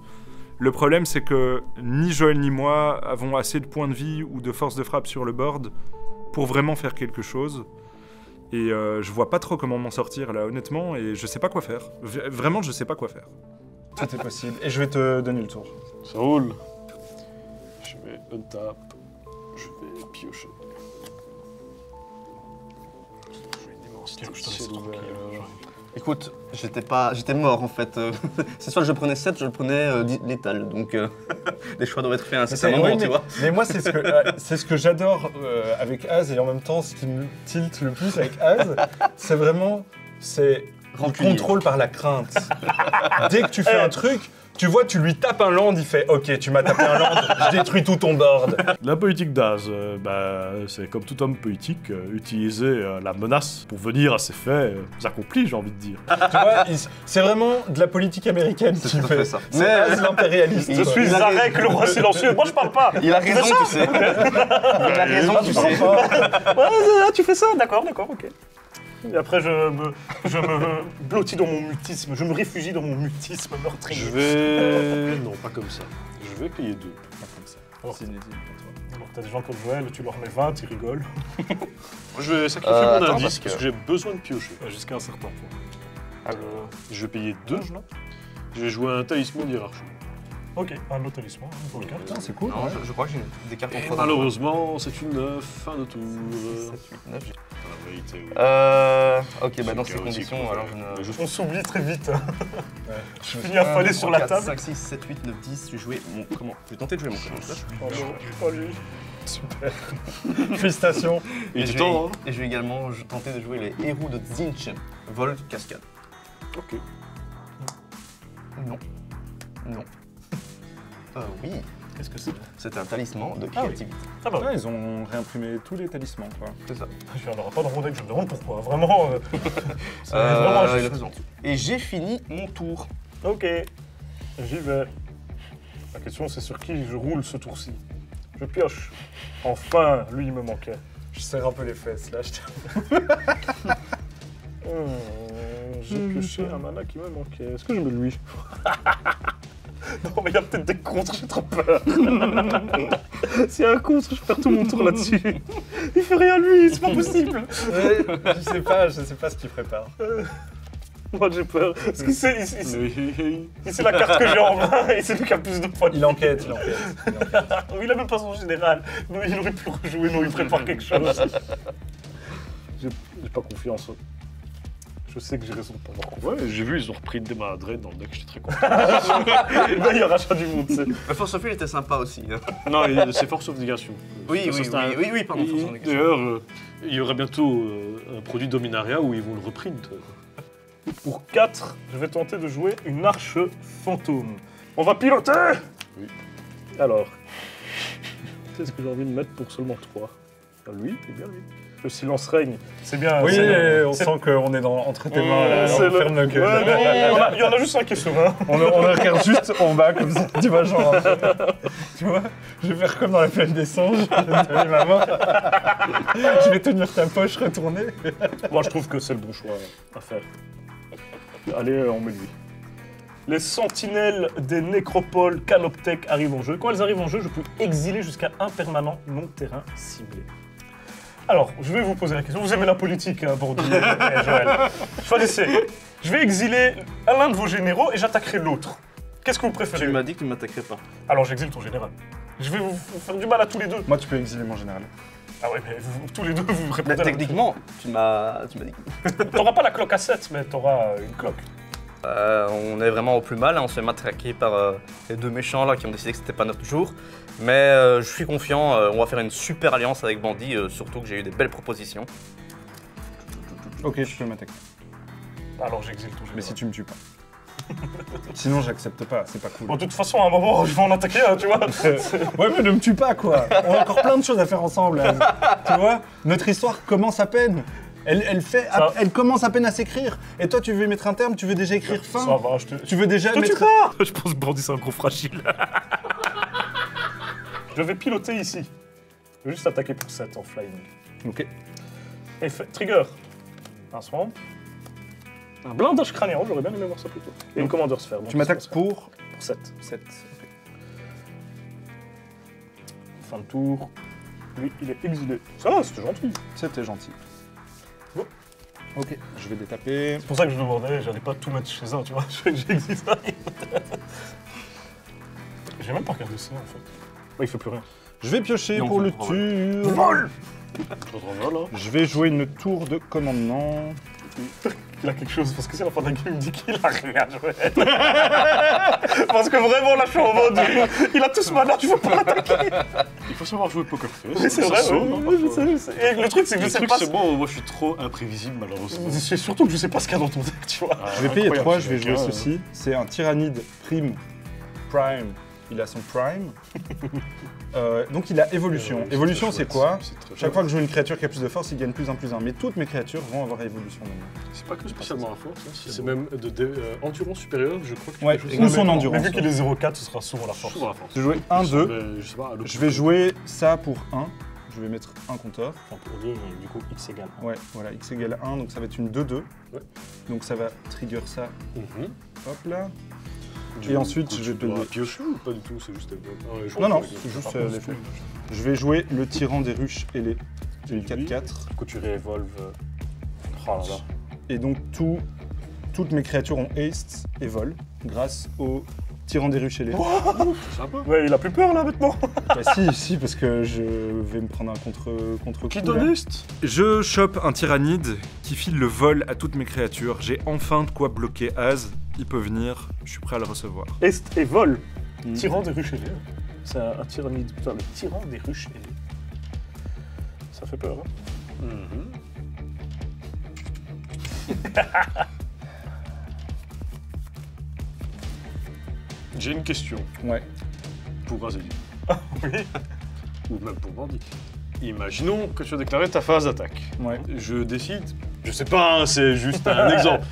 Le problème, c'est que ni Joël ni moi avons assez de points de vie ou de force de frappe sur le board pour vraiment faire quelque chose. Et euh, je vois pas trop comment m'en sortir là, honnêtement, et je sais pas quoi faire. V- vraiment, je sais pas quoi faire. Tout est possible. Et je vais te donner le tour. Ça roule. Je vais untap. Je Je te laisse tranquille, Écoute, j'étais pas, j'étais mort en fait. euh. C'est soit je prenais 7, je le prenais euh, létal. Donc euh, les choix doivent être faits à un certain c'est- moment, ouais, tu mais, vois. mais moi, c'est ce que, euh, c'est ce que j'adore euh, avec Az et en même temps, ce qui me tilte le plus avec Az, c'est vraiment. C'est. Contrôle par la crainte. Dès que tu fais un truc, Tu vois, tu lui tapes un land, il fait Ok, tu m'as tapé un land, je détruis tout ton board. La politique d'Az, euh, bah, c'est comme tout homme politique, euh, utiliser euh, la menace pour venir à ses faits euh, accomplis, j'ai envie de dire. tu vois, c'est vraiment de la politique américaine à fait fait. ça. C'est Az l'impérialiste. Je suis Zarek, le roi silencieux. Moi, je parle pas. Il a raison, tu sais. Il a raison, tu sais. Ouais, ah, tu fais ça, d'accord, d'accord, ok. Et après, je me, je me blottis dans mon mutisme, je me réfugie dans mon mutisme meurtrier. Je vais. Non, pas comme ça. Je vais payer deux. Alors, alors, t'as des gens comme Joël, tu leur mets 20, ils rigolent. Moi, je vais sacrifier Euh, mon attends, indice parce parce que- que, j'ai besoin de piocher. Jusqu'à un certain point. Alors, Je vais payer deux. Je vais jouer un talisman d'hierarchie. Ok, un autre talisman, une bonne carte. C'est cool. Non, je, je crois que j'ai des cartes en malheureusement, c'est une fin de tour. 7, 8, 9, j'ai- La vérité, oui. Euh. Ok, bah dans ces conditions, alors je ne. On s'oublie très vite. Ouais. Je finis affalé sur la 4, table. 5, 6, 7, 8, 9, 10. Je vais jouer mon. Comment Je vais tenter de jouer mon commentaire. Oh lui. Super. Félicitations. Et je du vais- temps, hein Et je vais également je- tenter de jouer les héros de Zinch. Vol, cascade. Ok. Non. Non. Euh, oui, Qu'est-ce que c'est c'est un talisman de Ah oui. créativité. Ah bah, Ouais, ils ont réimprimé tous les talismans, quoi. C'est ça. il n'y en aura pas dans mon deck, je me demande pourquoi. Vraiment. euh, c'est Euh, vraiment. Et j'ai fini mon tour. Ok, j'y vais. La question c'est sur qui je roule ce tour-ci. Je pioche. Enfin, lui il me manquait. Je serre un peu les fesses, là. je J'ai pioché un mana qui me manquait. Est-ce que je mets lui Non mais il y a peut-être des contres, j'ai trop peur. S'il y a un contre, je perds tout mon tour là-dessus. Il fait rien lui, c'est pas possible. Ouais, je sais pas, je sais pas ce qu'il prépare. Moi j'ai peur. Parce qu'il sait, il, il- il- Mais- il sait la carte que j'ai en main et c'est lui qui a plus de points. Il enquête, il enquête. il enquête. Oui, il a même pas son général. Non, il aurait pu rejouer, non, il prépare quelque chose. J'ai j'ai pas confiance. Je sais que j'ai raison de pas avoir confiance. Ouais, j'ai vu, ils ont repris des mains à Dread dans le deck, j'étais très content. Là, il y a rachat du monde, tu sais. Le Force of Will était sympa aussi. hein. non, il- c'est Force of Negation. Oui, Ça, oui, c'est un- oui, oui, oui, pardon. Force of Il- Negation. D'ailleurs, euh, il y aura bientôt euh, un produit Dominaria où ils vont le reprint. Pour 4, je vais tenter de jouer une arche fantôme. On va piloter Oui. Alors, qu'est-ce que j'ai envie de mettre pour seulement 3 Lui, c'est bien lui. Le silence règne, c'est bien. Oui, on sent qu'on est dans, entre tes mains, là. on le- ferme le non, il y en a- juste un qui est. On, on le regarde juste en bas comme ça. Tu vois, genre. Tu vois Je vais faire comme dans la plaine des singes. T'as mis ma main. Je vais tenir ta poche retournée. Moi, je trouve que c'est le bon choix à faire. Allez, euh, on met lui. Les sentinelles des nécropoles Canoptech arrivent en jeu. Quand elles arrivent en jeu, je peux exiler jusqu'à un permanent non-terrain ciblé. Alors, je vais vous poser la question. Vous aimez la politique, hein, Bordy et et Joël Choisissez. Je vais exiler l'un de vos généraux et j'attaquerai l'autre. Qu'est-ce que vous préférez? Tu m'as dit que tu ne m'attaquerais pas. Alors, j'exile ton général. Je vais vous faire du mal à tous les deux. Moi, tu peux exiler mon général. Ah ouais, mais vous- tous les deux, vous Mais répondez même techniquement, tu m'as tu m'as dit. T'auras pas la cloque à 7, mais t'auras une cloque. Euh, on est vraiment au plus mal, hein, on se fait matraquer par euh, les deux méchants là qui ont décidé que c'était pas notre jour. Mais euh, je suis confiant, euh, on va faire une super alliance avec Bandit, euh, surtout que j'ai eu des belles propositions. Ok, tu peux m'attaquer. Alors, j'exile ton général. Mais si tu me tues pas. Sinon, j'accepte pas, c'est pas cool. Bon, de toute façon, à un moment, je vais en attaquer un, tu vois. Ouais, mais ne me tue pas, quoi. On a encore plein de choses à faire ensemble. tu vois Notre histoire commence à peine. Elle, elle, fait, à- Ça- elle commence à peine à s'écrire. Et toi, tu veux y mettre un terme Tu veux déjà écrire fin Ça va, je te... Tu veux déjà Je te tue mettre. pas Je pense que Bandit c'est un gros fragile. Je vais piloter ici. Je vais juste attaquer pour 7 en flying. Ok. Et fait- trigger. Un swamp. Un blindage crânien, j'aurais bien aimé voir ça plus tôt. Et une commander sphere. donc Tu m'attaques pour. Pour 7. 7. Fin de tour. Lui, il est exilé. Ça va, c'était gentil. C'était gentil. Bon. Ok, je vais détaper. C'est pour ça que je demandais, j'allais pas tout mettre chez un, tu vois. Je J'exile ça. J'ai même pas regardé ça, en fait. Ouais, il fait plus rien. Je vais piocher Non, pour le tur. Vol hein. Je vais jouer une tour de commandement. Il a quelque chose, parce que c'est la fin de la game, il me dit qu'il a rien joué. parce que vraiment, là, je suis en mode. Il a tout ce mana, tu veux pas l'attaquer Il faut savoir jouer Poker Face. Mais c'est ça vrai, sauve, ouais, hein, ouais, je parfois. sais, je sais. Et le truc, c'est que je Le sais truc, pas. c'est bon, moi je suis trop imprévisible malheureusement. C'est surtout que je sais pas ce qu'il y a dans ton deck, tu vois. Ah, Je vais payer incroyable, 3, ce je vais jouer ceci. C'est un tyrannide prime prime, il a son prime. Euh, donc il a évolution. évolution, c'est quoi Chaque fois que je joue une créature qui a plus de force, il gagne plus un plus un. Mais toutes mes créatures vont avoir évolution maintenant. C'est pas que spécialement la force, hein, c'est même de, de euh, endurance supérieure, je crois que Ouais, ou son Mais endurance. vu qu'il est 0,4, ce sera souvent la force. Souvent la force. Je vais jouer 1, 2. Mais, Je sais pas, à l'autre Je vais jouer ça pour 1. Je vais mettre un compteur. Donc on dit, du coup, x égale 1. Ouais, voilà, x égale 1, donc ça va être une 2-2. Ouais. Donc ça va trigger ça, Mhm. hop là. Du Et ensuite, je vais te le- piocher ou pas du tout C'est juste. Non, non, c'est juste euh, l'effet. Je vais jouer le tyran des ruches et les, et les 4-4. Du coup, tu réévolves. euh, Oh là là. Et donc tout, toutes mes créatures ont haste et vol grâce au tyran des ruches et les. C'est sympa. Ouais, il a plus peur là maintenant. Bah si, si, parce que je vais me prendre un contre contre Qui donne. Est Je chope un tyrannide qui file le vol à toutes mes créatures. J'ai enfin de quoi bloquer Az. Il peut venir, je suis prêt à le recevoir. Est et vol. Mm. Tyran des ruches ailées. C'est un, un tyrannide. Putain, le tyran des ruches ailées. Ça fait peur, hein. Mhm. J'ai une question Ouais. pour Azeli. oui. Ou même pour Bandit. Imaginons que tu as déclaré ta phase d'attaque. Ouais. Je décide, je sais pas, hein, c'est juste un exemple.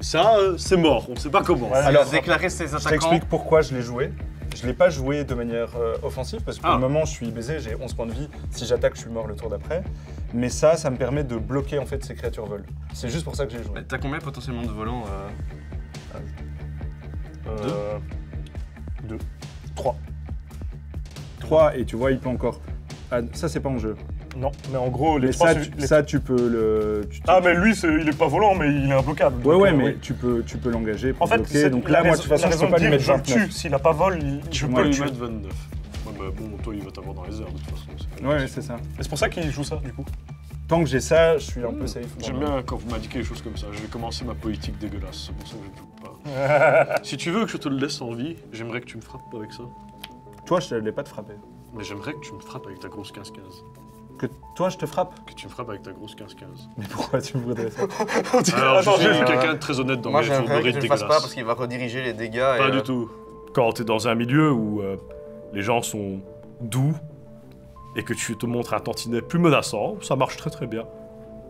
Ça, euh, c'est mort, on ne sait pas comment. Ouais. Alors, déclarer ses Je attaquants. t'explique pourquoi je l'ai joué. Je l'ai pas joué de manière euh, offensive parce que pour Ah. le moment je suis baisé, j'ai 11 points de vie. Si j'attaque, je suis mort le tour d'après. Mais ça, ça me permet de bloquer en fait ces créatures vol. C'est juste pour ça que j'ai joué. T'as combien potentiellement de volants euh Euh, Deux. Trois. 3 et tu vois, il peut encore. Ah, ça c'est pas en jeu. Non, mais en gros, les Mais trois. ça, tu, les- ça, tu peux le. tu- Ah, mais lui, il est pas volant, mais il est imbloquable. Ouais, Donc, ouais, euh, mais oui. tu peux, tu peux l'engager pour En fait, bloquer. c'est- Donc là, moi, de toute façon, je peux pas de lui mettre je le 29. tue. S'il a pas vol, il- Je je peux lui tuer. mettre 29. Ouais, mais bon, toi, il va t'avoir dans les airs de toute façon. Ouais, c'est ça. Et C'est pour ça qu'il joue ça, du coup. Tant que j'ai ça, je suis un peu safe. J'aime bien quand vous m'indiquez des choses comme ça. Je vais commencer ma politique dégueulasse, c'est pour ça que je ne joue pas. si tu veux que je te le laisse en vie, j'aimerais que tu me frappes avec ça. Toi, je ne l'ai pas de frapper. Mais j'aimerais que tu me frappes avec ta grosse 15-15. Que toi, je te frappe Que tu me frappes avec ta grosse 15-15. Mais pourquoi tu me voudrais ça Alors, je suis j'ai- quelqu'un de très honnête dans Moi mes j'aimerais que je le fasse pas parce qu'il va rediriger les dégâts. Pas et, du euh, tout. Quand tu es dans un milieu où euh, les gens sont doux et que tu te montres un tantinet plus menaçant, ça marche très très bien.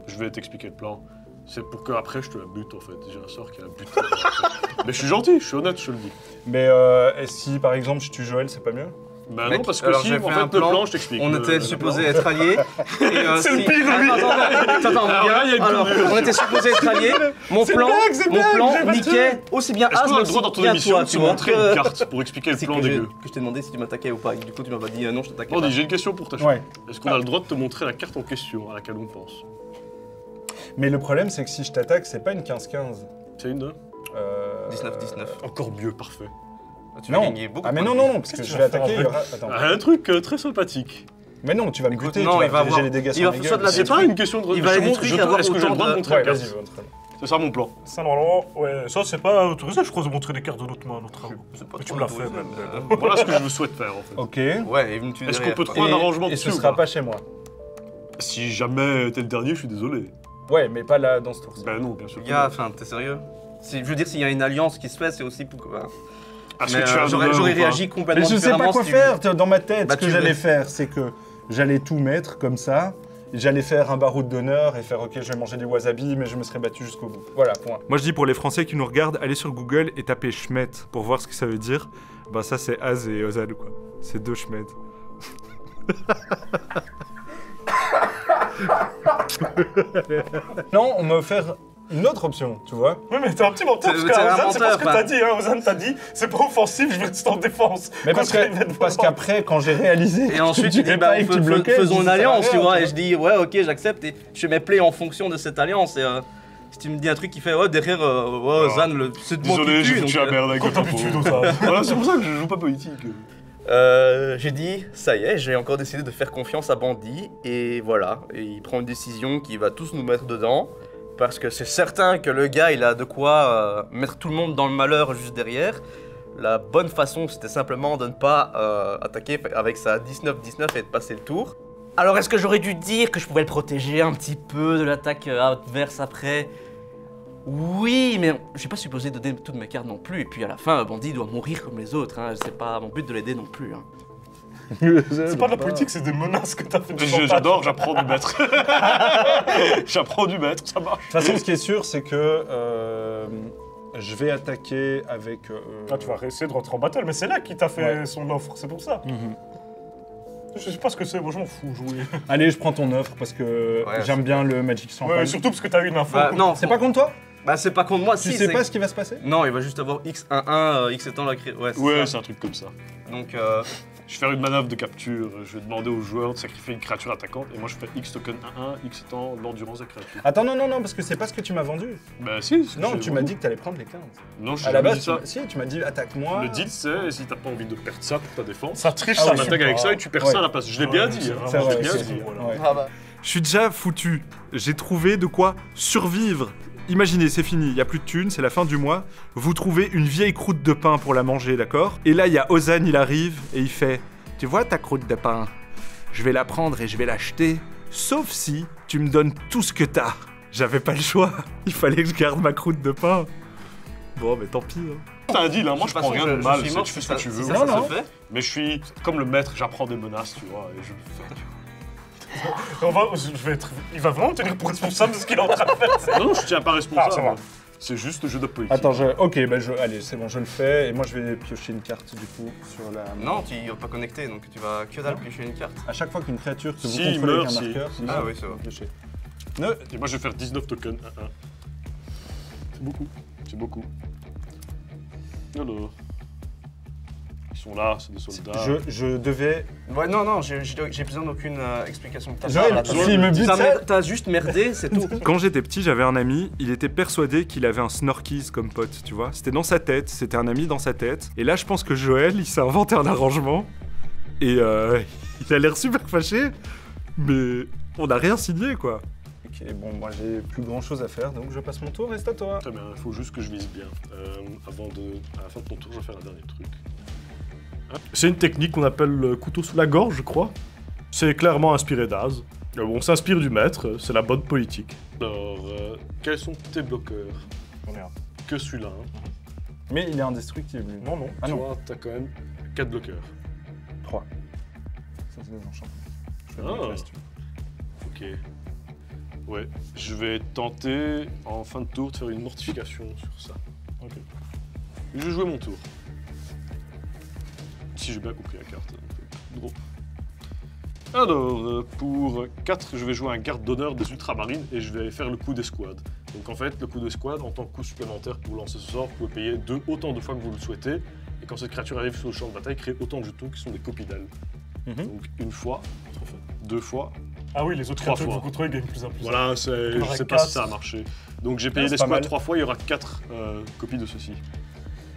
Je vais t'expliquer le plan. C'est pour que après je te la bute en fait. J'ai un sort qui la bute. Mais je suis gentil, je suis honnête, je te le dis. Mais euh, et si par exemple je tue Joël, c'est pas mieux? Bah Mec, non, parce que alors si, j'ai en fait fait, un le plan, plan, je t'explique. On Le- était le supposé être alliés. Et, euh, C'est le si- pire, lui. Attends, attends, attends, Alors là, il y a Alors, on était supposé être alliés. Mon plan, blague, mon plan niquait aussi bien Est-ce Az, qu'on a mais le droit dans aussi ton bien émission toi, tu vois. montrer une carte pour expliquer le plan dégueu que je t'ai demandé si tu m'attaquais ou pas. Et du coup, tu m'as pas dit euh, non, je t'attaquais Bon, pas. j'ai une question pour ta. Est-ce qu'on a le droit de te montrer la carte en question à laquelle on pense? Mais le problème, c'est que si je t'attaque, c'est pas une 15-15. C'est une Euh... 19-19. Encore mieux, parfait. Tu vas Non. gagner beaucoup Ah, mais non, non, parce que je vais tu vas attaquer, il y faire, aura. Attends. Ah, Un truc euh, très sympathique. Mais non, tu vas me buter, non, tu il vas avoir- les dégâts il sur la C'est pas une question de. Il va avoir Est-ce que j'ai le droit de montrer vas-y. C'est ça mon plan. Ça, normalement, ouais, ça, c'est pas autorisé, je crois, de montrer des cartes de notre main à notre arme. C'est pas Mais tu me l'as fait, même. euh, Voilà ce que je souhaite faire en fait. Ok. Ouais, tue Est-ce qu'on peut trouver un Et- arrangement Et ce dessus ou sera pas chez moi. Si jamais t'es le dernier, je suis désolé. Ouais, mais pas là, dans ce tour. Ben non, bien sûr. que Gars, enfin, t'es sérieux? Je veux dire, s'il y a une alliance qui se fait, c'est aussi pour mais, que tu euh, as J'aurais réagi Mais complètement je sais pas quoi si- faire tu dans ma tête. Bah, ce que tu j'allais veux- faire, c'est que j'allais tout mettre comme ça. J'allais faire un baroud d'honneur et faire ok, je vais manger du wasabi, mais je me serais battu jusqu'au bout. Voilà, point. Moi je dis pour les Français qui nous regardent, allez sur Google et tapez Schmet pour voir ce que ça veut dire. Bah ça c'est Az et Ozal quoi. C'est deux Schmet. Non, on m'a offert une autre option, tu vois. Oui, mais t'es un petit menteur, parce Ozan, c'est pas ce que t'as enfin. dit, hein. Ozan t'a dit, c'est pas offensif, je vais rester en défense. Mais parce que- qu'après, quand j'ai réalisé. Et ensuite, tu dis, bah, que tu faisons une alliance, tu vois. Et je dis, ouais, ok, j'accepte. Et je fais mes plays en fonction de cette alliance. Et euh, si tu me dis un truc qui fait, ouais, derrière, euh, ouais, Zan, le- c'est de Désolé, j'ai foutu la euh, merde avec Ozan. Voilà, c'est pour ça que je joue pas politique. Euh, j'ai dit, ça y est, j'ai encore décidé de faire confiance à Bandit, et voilà, et il prend une décision qui va tous nous mettre dedans, parce que c'est certain que le gars, il a de quoi euh, mettre tout le monde dans le malheur juste derrière. La bonne façon, c'était simplement de ne pas euh, attaquer avec sa 19-19 et de passer le tour. Alors, est-ce que j'aurais dû dire que je pouvais le protéger un petit peu de l'attaque euh, adverse après? Oui, mais j'ai pas supposé donner toutes mes cartes non plus. Et puis à la fin, bandit doit mourir comme les autres. Hein. C'est pas mon but de l'aider non plus. hein. C'est pas de la politique, c'est des menaces que t'as fait. J'adore, j'apprends du maître. j'apprends du maître, ça marche. De toute façon, ce qui est sûr, c'est que euh, je vais attaquer avec. euh, Ah, tu vas essayer de rentrer en battle, mais c'est là qui t'a fait son offre, c'est pour ça. mhm. Je sais pas ce que c'est, moi je m'en fous jouer. Allez, je prends ton offre parce que Ouais, j'aime bien le Magic Champagne. Ouais, surtout parce que t'as eu une info. Bah, non, C'est pas contre toi? Bah, c'est pas contre moi. Tu si, sais c'est- pas ce qui va se passer? Non, il va juste avoir X11, euh, X étant la cré... Ouais, c'est Ouais, ça. c'est un truc comme ça. Donc, euh, Je vais faire une manœuvre de capture. Je vais demander au joueur de sacrifier une créature attaquante. Et moi, je fais X token 1-1, X étant l'endurance de la créature. Attends, non, non, non, parce que c'est pas ce que tu m'as vendu. Bah, si. c'est ce que Non, j'ai tu m'as vendu. dit que t'allais prendre les 15. Non, je À t'ai la jamais base, dit tu ça. m'as- si, tu m'as dit attaque-moi. Le deal, c'est si t'as pas envie de perdre ça pour ta défense, Ça triche, Ah ça oui, m'attaques avec ça et tu perds Ouais. ça à la place. Je l'ai Ouais, bien dit. hein. vraiment C'est Je vrai, l'ai bien c'est- dit. voilà. voilà. Ouais. ah bah. Je suis déjà foutu. J'ai trouvé de quoi survivre. Imaginez, c'est fini, il y a plus de thunes, c'est la fin du mois. Vous trouvez une vieille croûte de pain pour la manger, d'accord? Et là, il y a Ozan, il arrive et il fait Tu vois ta croûte de pain? Je vais la prendre et je vais l'acheter, sauf si tu me donnes tout ce que t'as. J'avais pas le choix, il fallait que je garde ma croûte de pain. Bon, mais tant pis. hein. C'est un deal, hein. moi je prends rien de je- mal, tu fais ce que ça- tu si veux. ça, Non, ça non. se fait. Mais je suis comme le maître, j'apprends des menaces, tu vois, et je le fais. On va, je vais être, il va vraiment tenir pour responsable de ce qu'il est en train de faire. Non, non, je tiens pas Ah, ça responsable. va. c'est juste le jeu de politique. Attends, je... ok, bah je... allez, c'est bon, je le fais. Et moi, je vais piocher une carte du coup sur la. Non, tu vas pas connecté, donc tu vas que dalle piocher une carte. À chaque fois qu'une créature que vous Si, contrôlez avec meurt, un si. marqueur, Si. Ah oui, ça va. piocher. Ne... Et moi je vais faire 19 tokens 1-1. C'est beaucoup. C'est beaucoup. Alors. Ils sont là, c'est des soldats. Je, je devais. Ouais, non, non, j'ai besoin d'aucune euh, explication de ta Joël, part, là, t'as- s'il me bute t'as ça- T'as juste merdé, c'est tout. Quand j'étais petit, j'avais un ami, il était persuadé qu'il avait un Snorkies comme pote, tu vois. C'était dans sa tête, c'était un ami dans sa tête. Et là, je pense que Joël, il s'est inventé un arrangement. Et euh, il a l'air super fâché, mais on n'a rien signé, quoi. Ok, bon, moi j'ai plus grand chose à faire, donc je passe mon tour, reste à toi. Très bien, il faut juste que je vise bien. Euh, avant de. À la fin de ton tour, je vais faire un dernier truc. C'est une technique qu'on appelle le couteau sous la gorge, je crois. C'est clairement inspiré d'Az. Euh, On s'inspire du maître, c'est la bonne politique. Alors, euh, quels sont tes bloqueurs Oh. Que celui-là. Hein. Mais il est indestructible. lui. Non, non. Ah non, Toi, t'as quand même 4 bloqueurs. 3. Ça, c'est des enchantements. Je fais Ah. tu vois. Ok. Ouais, je vais tenter en fin de tour de faire une mortification sur ça. Ok. Je vais jouer mon tour. Si j'ai bien compris la carte. Alors, euh, pour 4, je vais jouer un garde d'honneur des ultramarines et je vais faire le coup d'escouade. Donc en fait, le coup d'escouade, en tant que coup supplémentaire pour lancer ce sort, vous pouvez payer deux, autant de fois que vous le souhaitez. Et quand cette créature arrive sur le champ de bataille, créez autant de jetons qui sont des copies d'elle. Mhm. Donc une fois, deux fois, Ah oui, les autres Trois créatures que fois. vous contrôlez gagnent plus en plus. voilà, je sais pas si ça a marché. Donc j'ai payé Ah, l'escouade trois fois, il y aura quatre euh, copies de ceci.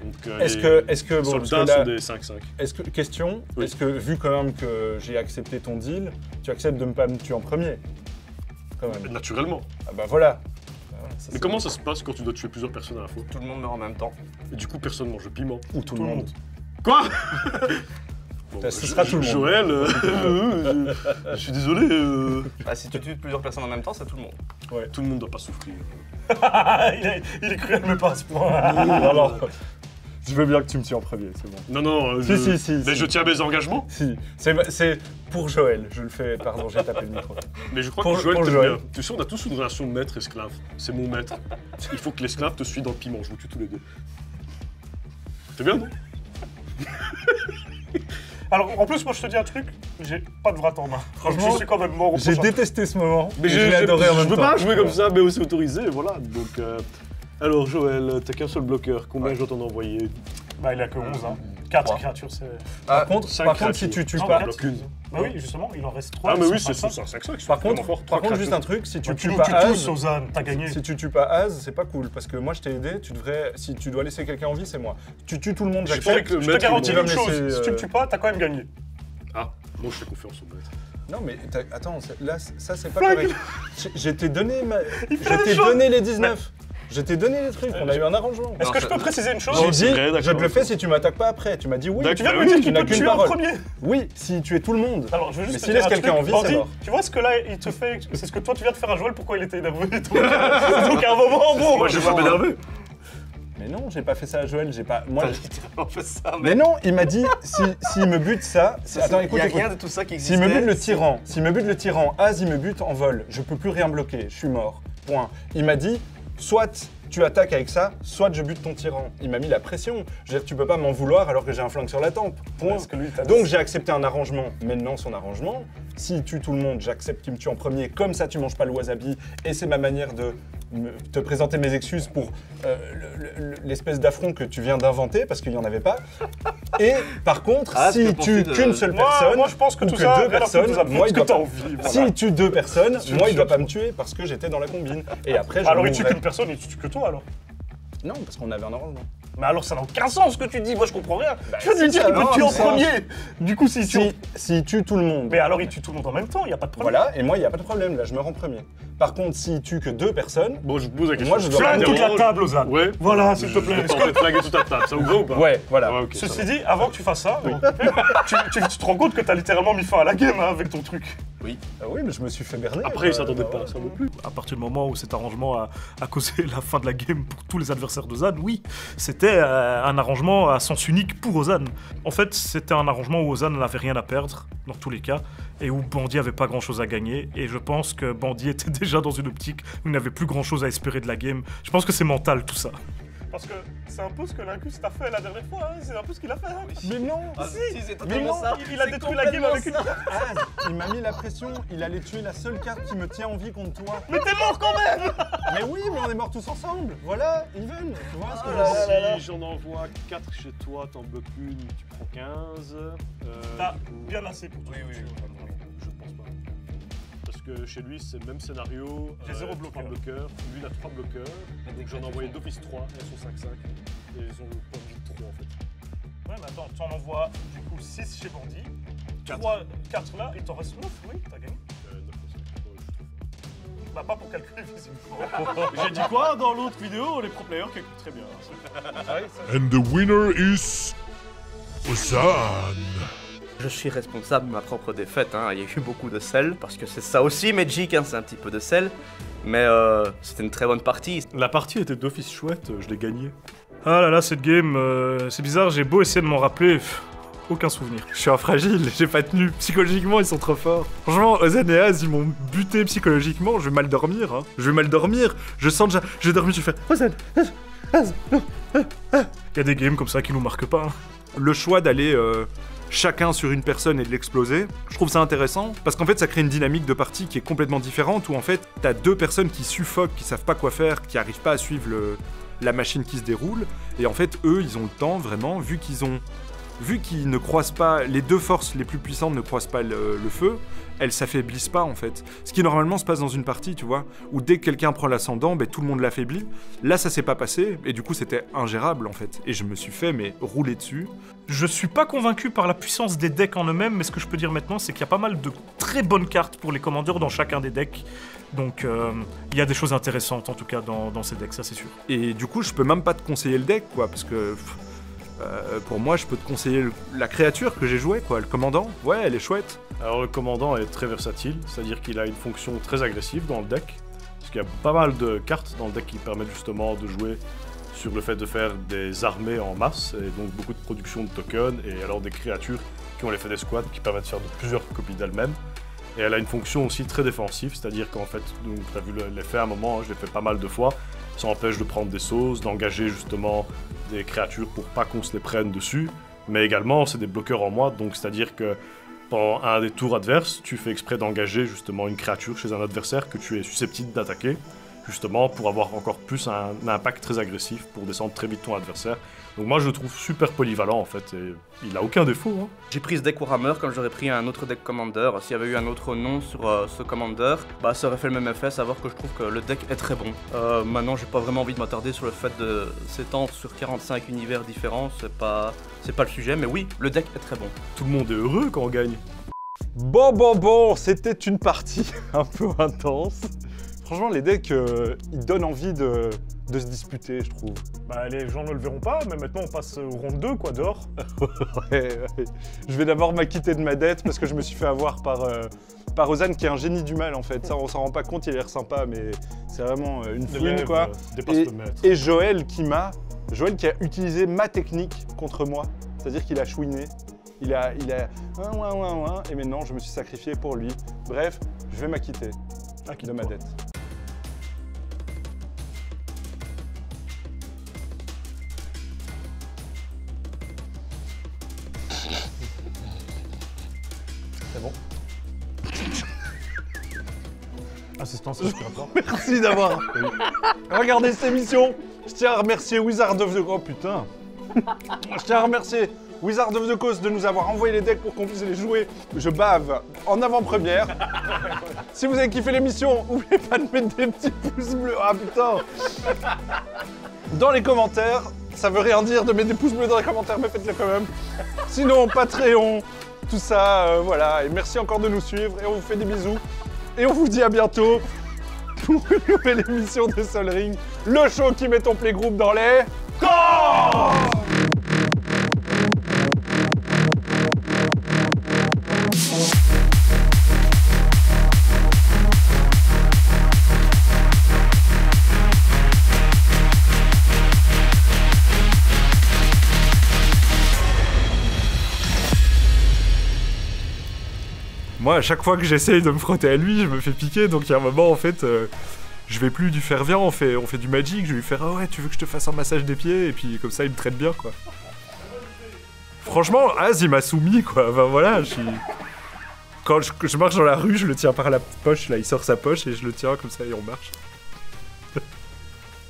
Donc, euh, Est-ce que, est-ce que, bon, parce que soldats là, sont des 5-5. est-ce que, question, Oui. est-ce que vu quand même que j'ai accepté ton deal, tu acceptes de ne pas me tuer en premier? Quand même. Naturellement. Ah bah voilà. Bah ça, Mais comment ça se passe quand tu dois tuer plusieurs personnes à la fois? Tout le monde meurt en même temps. Et du coup, personne mange le piment. Ou tout, le monde. Quoi? Bon, Ça, ce sera tout le monde. Joël, euh, je, suis désolé, euh, Bah, si tu tues plusieurs personnes en même temps, c'est tout le monde. tout le monde doit pas souffrir. il, est, il est cruel, mais pas à ce point. Alors, je veux bien que tu me tues en premier, c'est bon. Non, non, euh, Si, je, si, si, mais si. je tiens à mes engagements. Si, c'est c'est pour Joël, je le fais, pardon, j'ai tapé le micro. Mais je crois Pour- que Joël t'aime bien. Tu sais, on a tous une relation de maître-esclave. C'est mon maître. Il faut que l'esclave te suive dans le piment. Je vous tue tous les deux. C'est bien, non? Alors, en plus, moi, je te dis un truc, j'ai pas de vrat en main. Franchement, je suis quand même mort au J'ai détesté ce moment, mais je je, je- adoré en je même veux temps. pas jouer comme ça, mais aussi autorisé, voilà. Donc, euh, alors Joël, t'as qu'un seul bloqueur. Combien je dois t'en envoyer? Bah, il a que 11, hein. 4 Trois. créatures, c'est. Par Ah, contre, cinq par contre, si tu tues Non, pas, quatre. bloque une. Bah oui, justement, il en reste 3. Ah, mais oui, c'est ça, c'est un 5-5. par contre, par contre, juste un truc, si tu Tu tues nous pas tues Az, tous, Ozan, t'as gagné. si tu tues pas Az, c'est pas cool, parce que moi je t'ai aidé, tu devrais, si tu dois laisser quelqu'un en vie, c'est moi. Tu tues tout le monde, Je j'accepte. que le Je te maître, garantis il va une me chose, si tu me euh, tues pas, t'as quand même gagné. Ah, moi je fais confiance au maître. Non mais t'as- attends, c'est- là ça c'est pas correct. J'ai- Je t'ai donné ma... Je t'ai donné les 19. Je t'ai donné les trucs, on a eu un arrangement. Est-ce que je peux préciser une chose J'ai dit, je te le fais si tu m'attaques pas après. Tu m'as dit oui. Tu viens de me dire tu qu'il peut qu'une parole. premier. Oui, si tu es tout le monde. Alors, je veux juste Mais s'il laisse un quelqu'un en vie, c'est mort. Tu vois ce que là, il te fait. C'est ce que toi, tu viens de faire à Joël, pourquoi il était énervé. Donc, donc à un moment, bon. Moi, je vais pas m'énerver. Mais non, j'ai pas fait ça à Joël, j'ai pas. Moi, littéralement fait ça, mais. Mais non, il m'a dit si s'il me bute ça, c'est- attends, Il écoute, y a écoute. rien de tout ça qui existe. S'il me bute le tyran, s'il me bute le tyran, Az il me bute en vol, je peux plus rien bloquer, je suis mort. Point. Il m'a dit soit tu attaques avec ça, soit je bute ton tyran. Il m'a mis la pression. Je veux dire, tu peux pas m'en vouloir alors que j'ai un flingue sur la tempe. Point. Parce que lui, t'as Donc j'ai accepté un arrangement. Maintenant, son arrangement, s'il tue tout le monde, j'accepte qu'il me tue en premier. Comme ça, tu manges pas le wasabi. Et c'est ma manière de te présenter mes excuses pour euh, le- le- l'espèce d'affront que tu viens d'inventer, parce qu'il y en avait pas. Et par contre, Ah, penses-tu de- qu'une seule Moi, personne, moi, je pense que ou tout que ça, deux personnes, moi, il doit pas- envie. voilà. s'il tue deux personnes, moi, il doit pas me tuer parce que j'étais dans la combine. Et après, je Alors, il tue qu'une personne, il tue que toi alors? Non, parce qu'on avait un arrangement. Mais alors, ça n'a aucun sens ce que tu dis. Moi, je comprends rien. Bah, je viens de lui si, dire qu'il peut tuer en premier. Du coup, s'il tue. Si, s'il tue tout le monde. Mais alors, il tue tout le monde en même temps, il n'y a pas de problème. Voilà, et moi, il n'y a pas de problème, là, je me rends premier. Par contre, s'il tue que deux personnes, Bon, je vous pose la question. Moi, je dois toute la table, Ozan. Ouais. Voilà, s'il te plaît. Je vais flinguer toute la table. Ça vous va ou pas? Ouais, voilà. Ouais, Ceci dit, avant que tu fasses ça, tu, tu- tu te rends compte que t'as littéralement mis fin à la game hein, avec ton truc. Ah oui, mais je me suis fait berner. Après, ils euh, s'attendaient bah, pas à ça non plus. À partir du moment où cet arrangement a, a causé la fin de la game pour tous les adversaires de Ozan, oui, c'était euh, un arrangement à sens unique pour Ozan. En fait, c'était un arrangement où Ozan n'avait rien à perdre, dans tous les cas, et où Bandit avait pas grand chose à gagner. Et je pense que Bandit était déjà dans une optique où il n'avait plus grand chose à espérer de la game. Je pense que c'est mental tout ça. Parce que c'est un peu ce que l'Incus t'a fait la dernière fois, hein, c'est un peu ce qu'il a fait. hein. Mais non Ah, Si, Mais non, ça. il a détruit la game avec une carte. Ah, il m'a mis la pression, il allait tuer la seule carte qui me tient en vie contre toi. Mais t'es mort quand même Mais oui, mais on est morts tous ensemble. Voilà, even. Tu vois ce que je là veux dire là là. Si j'en envoie 4 chez toi, t'en bloques une, tu prends 15. euh, T'as coup- bien assez pour toi. Oui, oui, oui. Que chez lui, c'est le même scénario. J'ai zéro trois bloqueur. bloqueurs. Lui, il a 3 bloqueurs. Donc j'en ai envoyé d'office 3, elles sont 5-5. Et ils ont le point de vie de 3 en fait. Ouais, mais attends, tu en envoies du coup 6 chez Bandit. Quatre. 3 cartes là, il t'en reste 9, oui, t'as gagné. Euh. Bah, pas pour calculer visiblement. J'ai dit quoi dans l'autre vidéo? Les pro players très bien. And the winner is. Ozan. Je suis responsable de ma propre défaite, hein. il y a eu beaucoup de sel, parce que c'est ça aussi Magic, hein, c'est un petit peu de sel, mais euh, c'était une très bonne partie. La partie était d'office chouette, je l'ai gagnée. Ah là là, cette game, euh, c'est bizarre, j'ai beau essayer de m'en rappeler, aucun souvenir. Je suis un fragile, j'ai pas tenu. Psychologiquement, ils sont trop forts. Franchement, Ozan et Az, ils m'ont buté psychologiquement. Je vais mal dormir, hein. Je vais mal dormir. Je sens déjà. J'ai dormi, je fais Ozan, Az, Az, non. Il y a des games comme ça qui nous marquent pas. hein. Le choix d'aller euh, chacun sur une personne et de l'exploser, je trouve ça intéressant parce qu'en fait, ça crée une dynamique de partie qui est complètement différente où en fait, t'as deux personnes qui suffoquent, qui savent pas quoi faire, qui arrivent pas à suivre la machine qui se déroule. Et en fait, eux, ils ont le temps vraiment, vu qu'ils ont. Vu qu'ils ne croisent pas, les deux forces les plus puissantes ne croisent pas le feu, elles s'affaiblissent pas en fait. Ce qui normalement se passe dans une partie, tu vois, où dès que quelqu'un prend l'ascendant, ben, tout le monde l'affaiblit. Là, ça s'est pas passé, et du coup, c'était ingérable en fait. Et je me suis fait, mais rouler dessus. Je suis pas convaincu par la puissance des decks en eux-mêmes, mais ce que je peux dire maintenant, c'est qu'il y a pas mal de très bonnes cartes pour les commandeurs dans chacun des decks. Donc euh, il y a des choses intéressantes en tout cas dans, dans ces decks, ça c'est sûr. Et du coup, je peux même pas te conseiller le deck, quoi, parce que pff, euh, pour moi, je peux te conseiller le- la créature que j'ai jouée, quoi, le commandant. Ouais, elle est chouette. Alors le commandant est très versatile, c'est-à-dire qu'il a une fonction très agressive dans le deck, parce qu'il y a pas mal de cartes dans le deck qui permettent justement de jouer sur le fait de faire des armées en masse, et donc beaucoup de production de tokens, et alors des créatures qui ont l'effet d'escouade, qui permettent de faire plusieurs copies d'elles-mêmes. Et elle a une fonction aussi très défensive, c'est-à-dire qu'en fait, tu as vu le- l'effet à un moment, hein, je l'ai fait pas mal de fois, ça empêche de prendre des sauces, d'engager justement des créatures pour pas qu'on se les prenne dessus, mais également c'est des bloqueurs en moi, donc c'est-à-dire que pendant un des tours adverses, tu fais exprès d'engager justement une créature chez un adversaire que tu es susceptible d'attaquer, justement pour avoir encore plus un, impact très agressif, pour descendre très vite ton adversaire. Donc moi je le trouve super polyvalent en fait, et il a aucun défaut. Hein. J'ai pris ce deck Warhammer comme j'aurais pris un autre deck Commander. S'il y avait eu un autre nom sur euh, ce Commander, bah ça aurait fait le même effet, savoir que je trouve que le deck est très bon. Euh, maintenant, j'ai pas vraiment envie de m'attarder sur le fait de s'étendre sur 45 univers différents, c'est pas, c'est pas le sujet, mais oui, le deck est très bon. Tout le monde est heureux quand on gagne. Bon, bon, bon, c'était une partie un peu intense. Franchement, les decks, euh, ils donnent envie de, de se disputer, je trouve. Bah, les gens ne le verront pas, mais maintenant on passe au round 2, quoi, dehors. Ouais, ouais. Je vais d'abord m'acquitter de ma dette parce que je me suis fait avoir par, euh, par Ozan qui est un génie du mal en fait. Ça, on s'en rend pas compte, il a l'air sympa, mais c'est vraiment euh, une Les fouine lèvres, quoi. euh, Et, Joël qui m'a. Joël qui a utilisé ma technique contre moi. C'est-à-dire qu'il a chouiné. Il a. Il a. ouin, ouin, ouin, ouin, et maintenant je me suis sacrifié pour lui. Bref, je vais m'acquitter de ma dette. Assistance respiratoire. Merci d'avoir regardé cette émission. Je tiens à remercier Wizard of the Oh putain. Je tiens à remercier Wizard of the Coast de nous avoir envoyé les decks pour qu'on puisse les jouer. Je bave en avant-première. Si vous avez kiffé l'émission, n'oubliez pas de mettre des petits pouces bleus. Ah putain. Dans les commentaires, ça veut rien dire de mettre des pouces bleus dans les commentaires, mais faites-le quand même. Sinon, Patreon, tout ça, euh, voilà. Et merci encore de nous suivre et on vous fait des bisous. Et on vous dit à bientôt pour une nouvelle émission de Sol Ring, le show qui met ton playgroup dans les... corps Moi, à chaque fois que j'essaye de me frotter à lui, je me fais piquer. Donc, il y a un moment, en fait, euh, je vais plus lui faire viens, on fait, on fait du magic. Je vais lui faire ah ouais, tu veux que je te fasse un massage des pieds? Et puis, comme ça, il me traite bien, quoi. Franchement, Az, il m'a soumis, quoi. Enfin, voilà, je suis. Quand je, je marche dans la rue, je le tiens par la poche, là, il sort sa poche et je le tiens comme ça et on marche.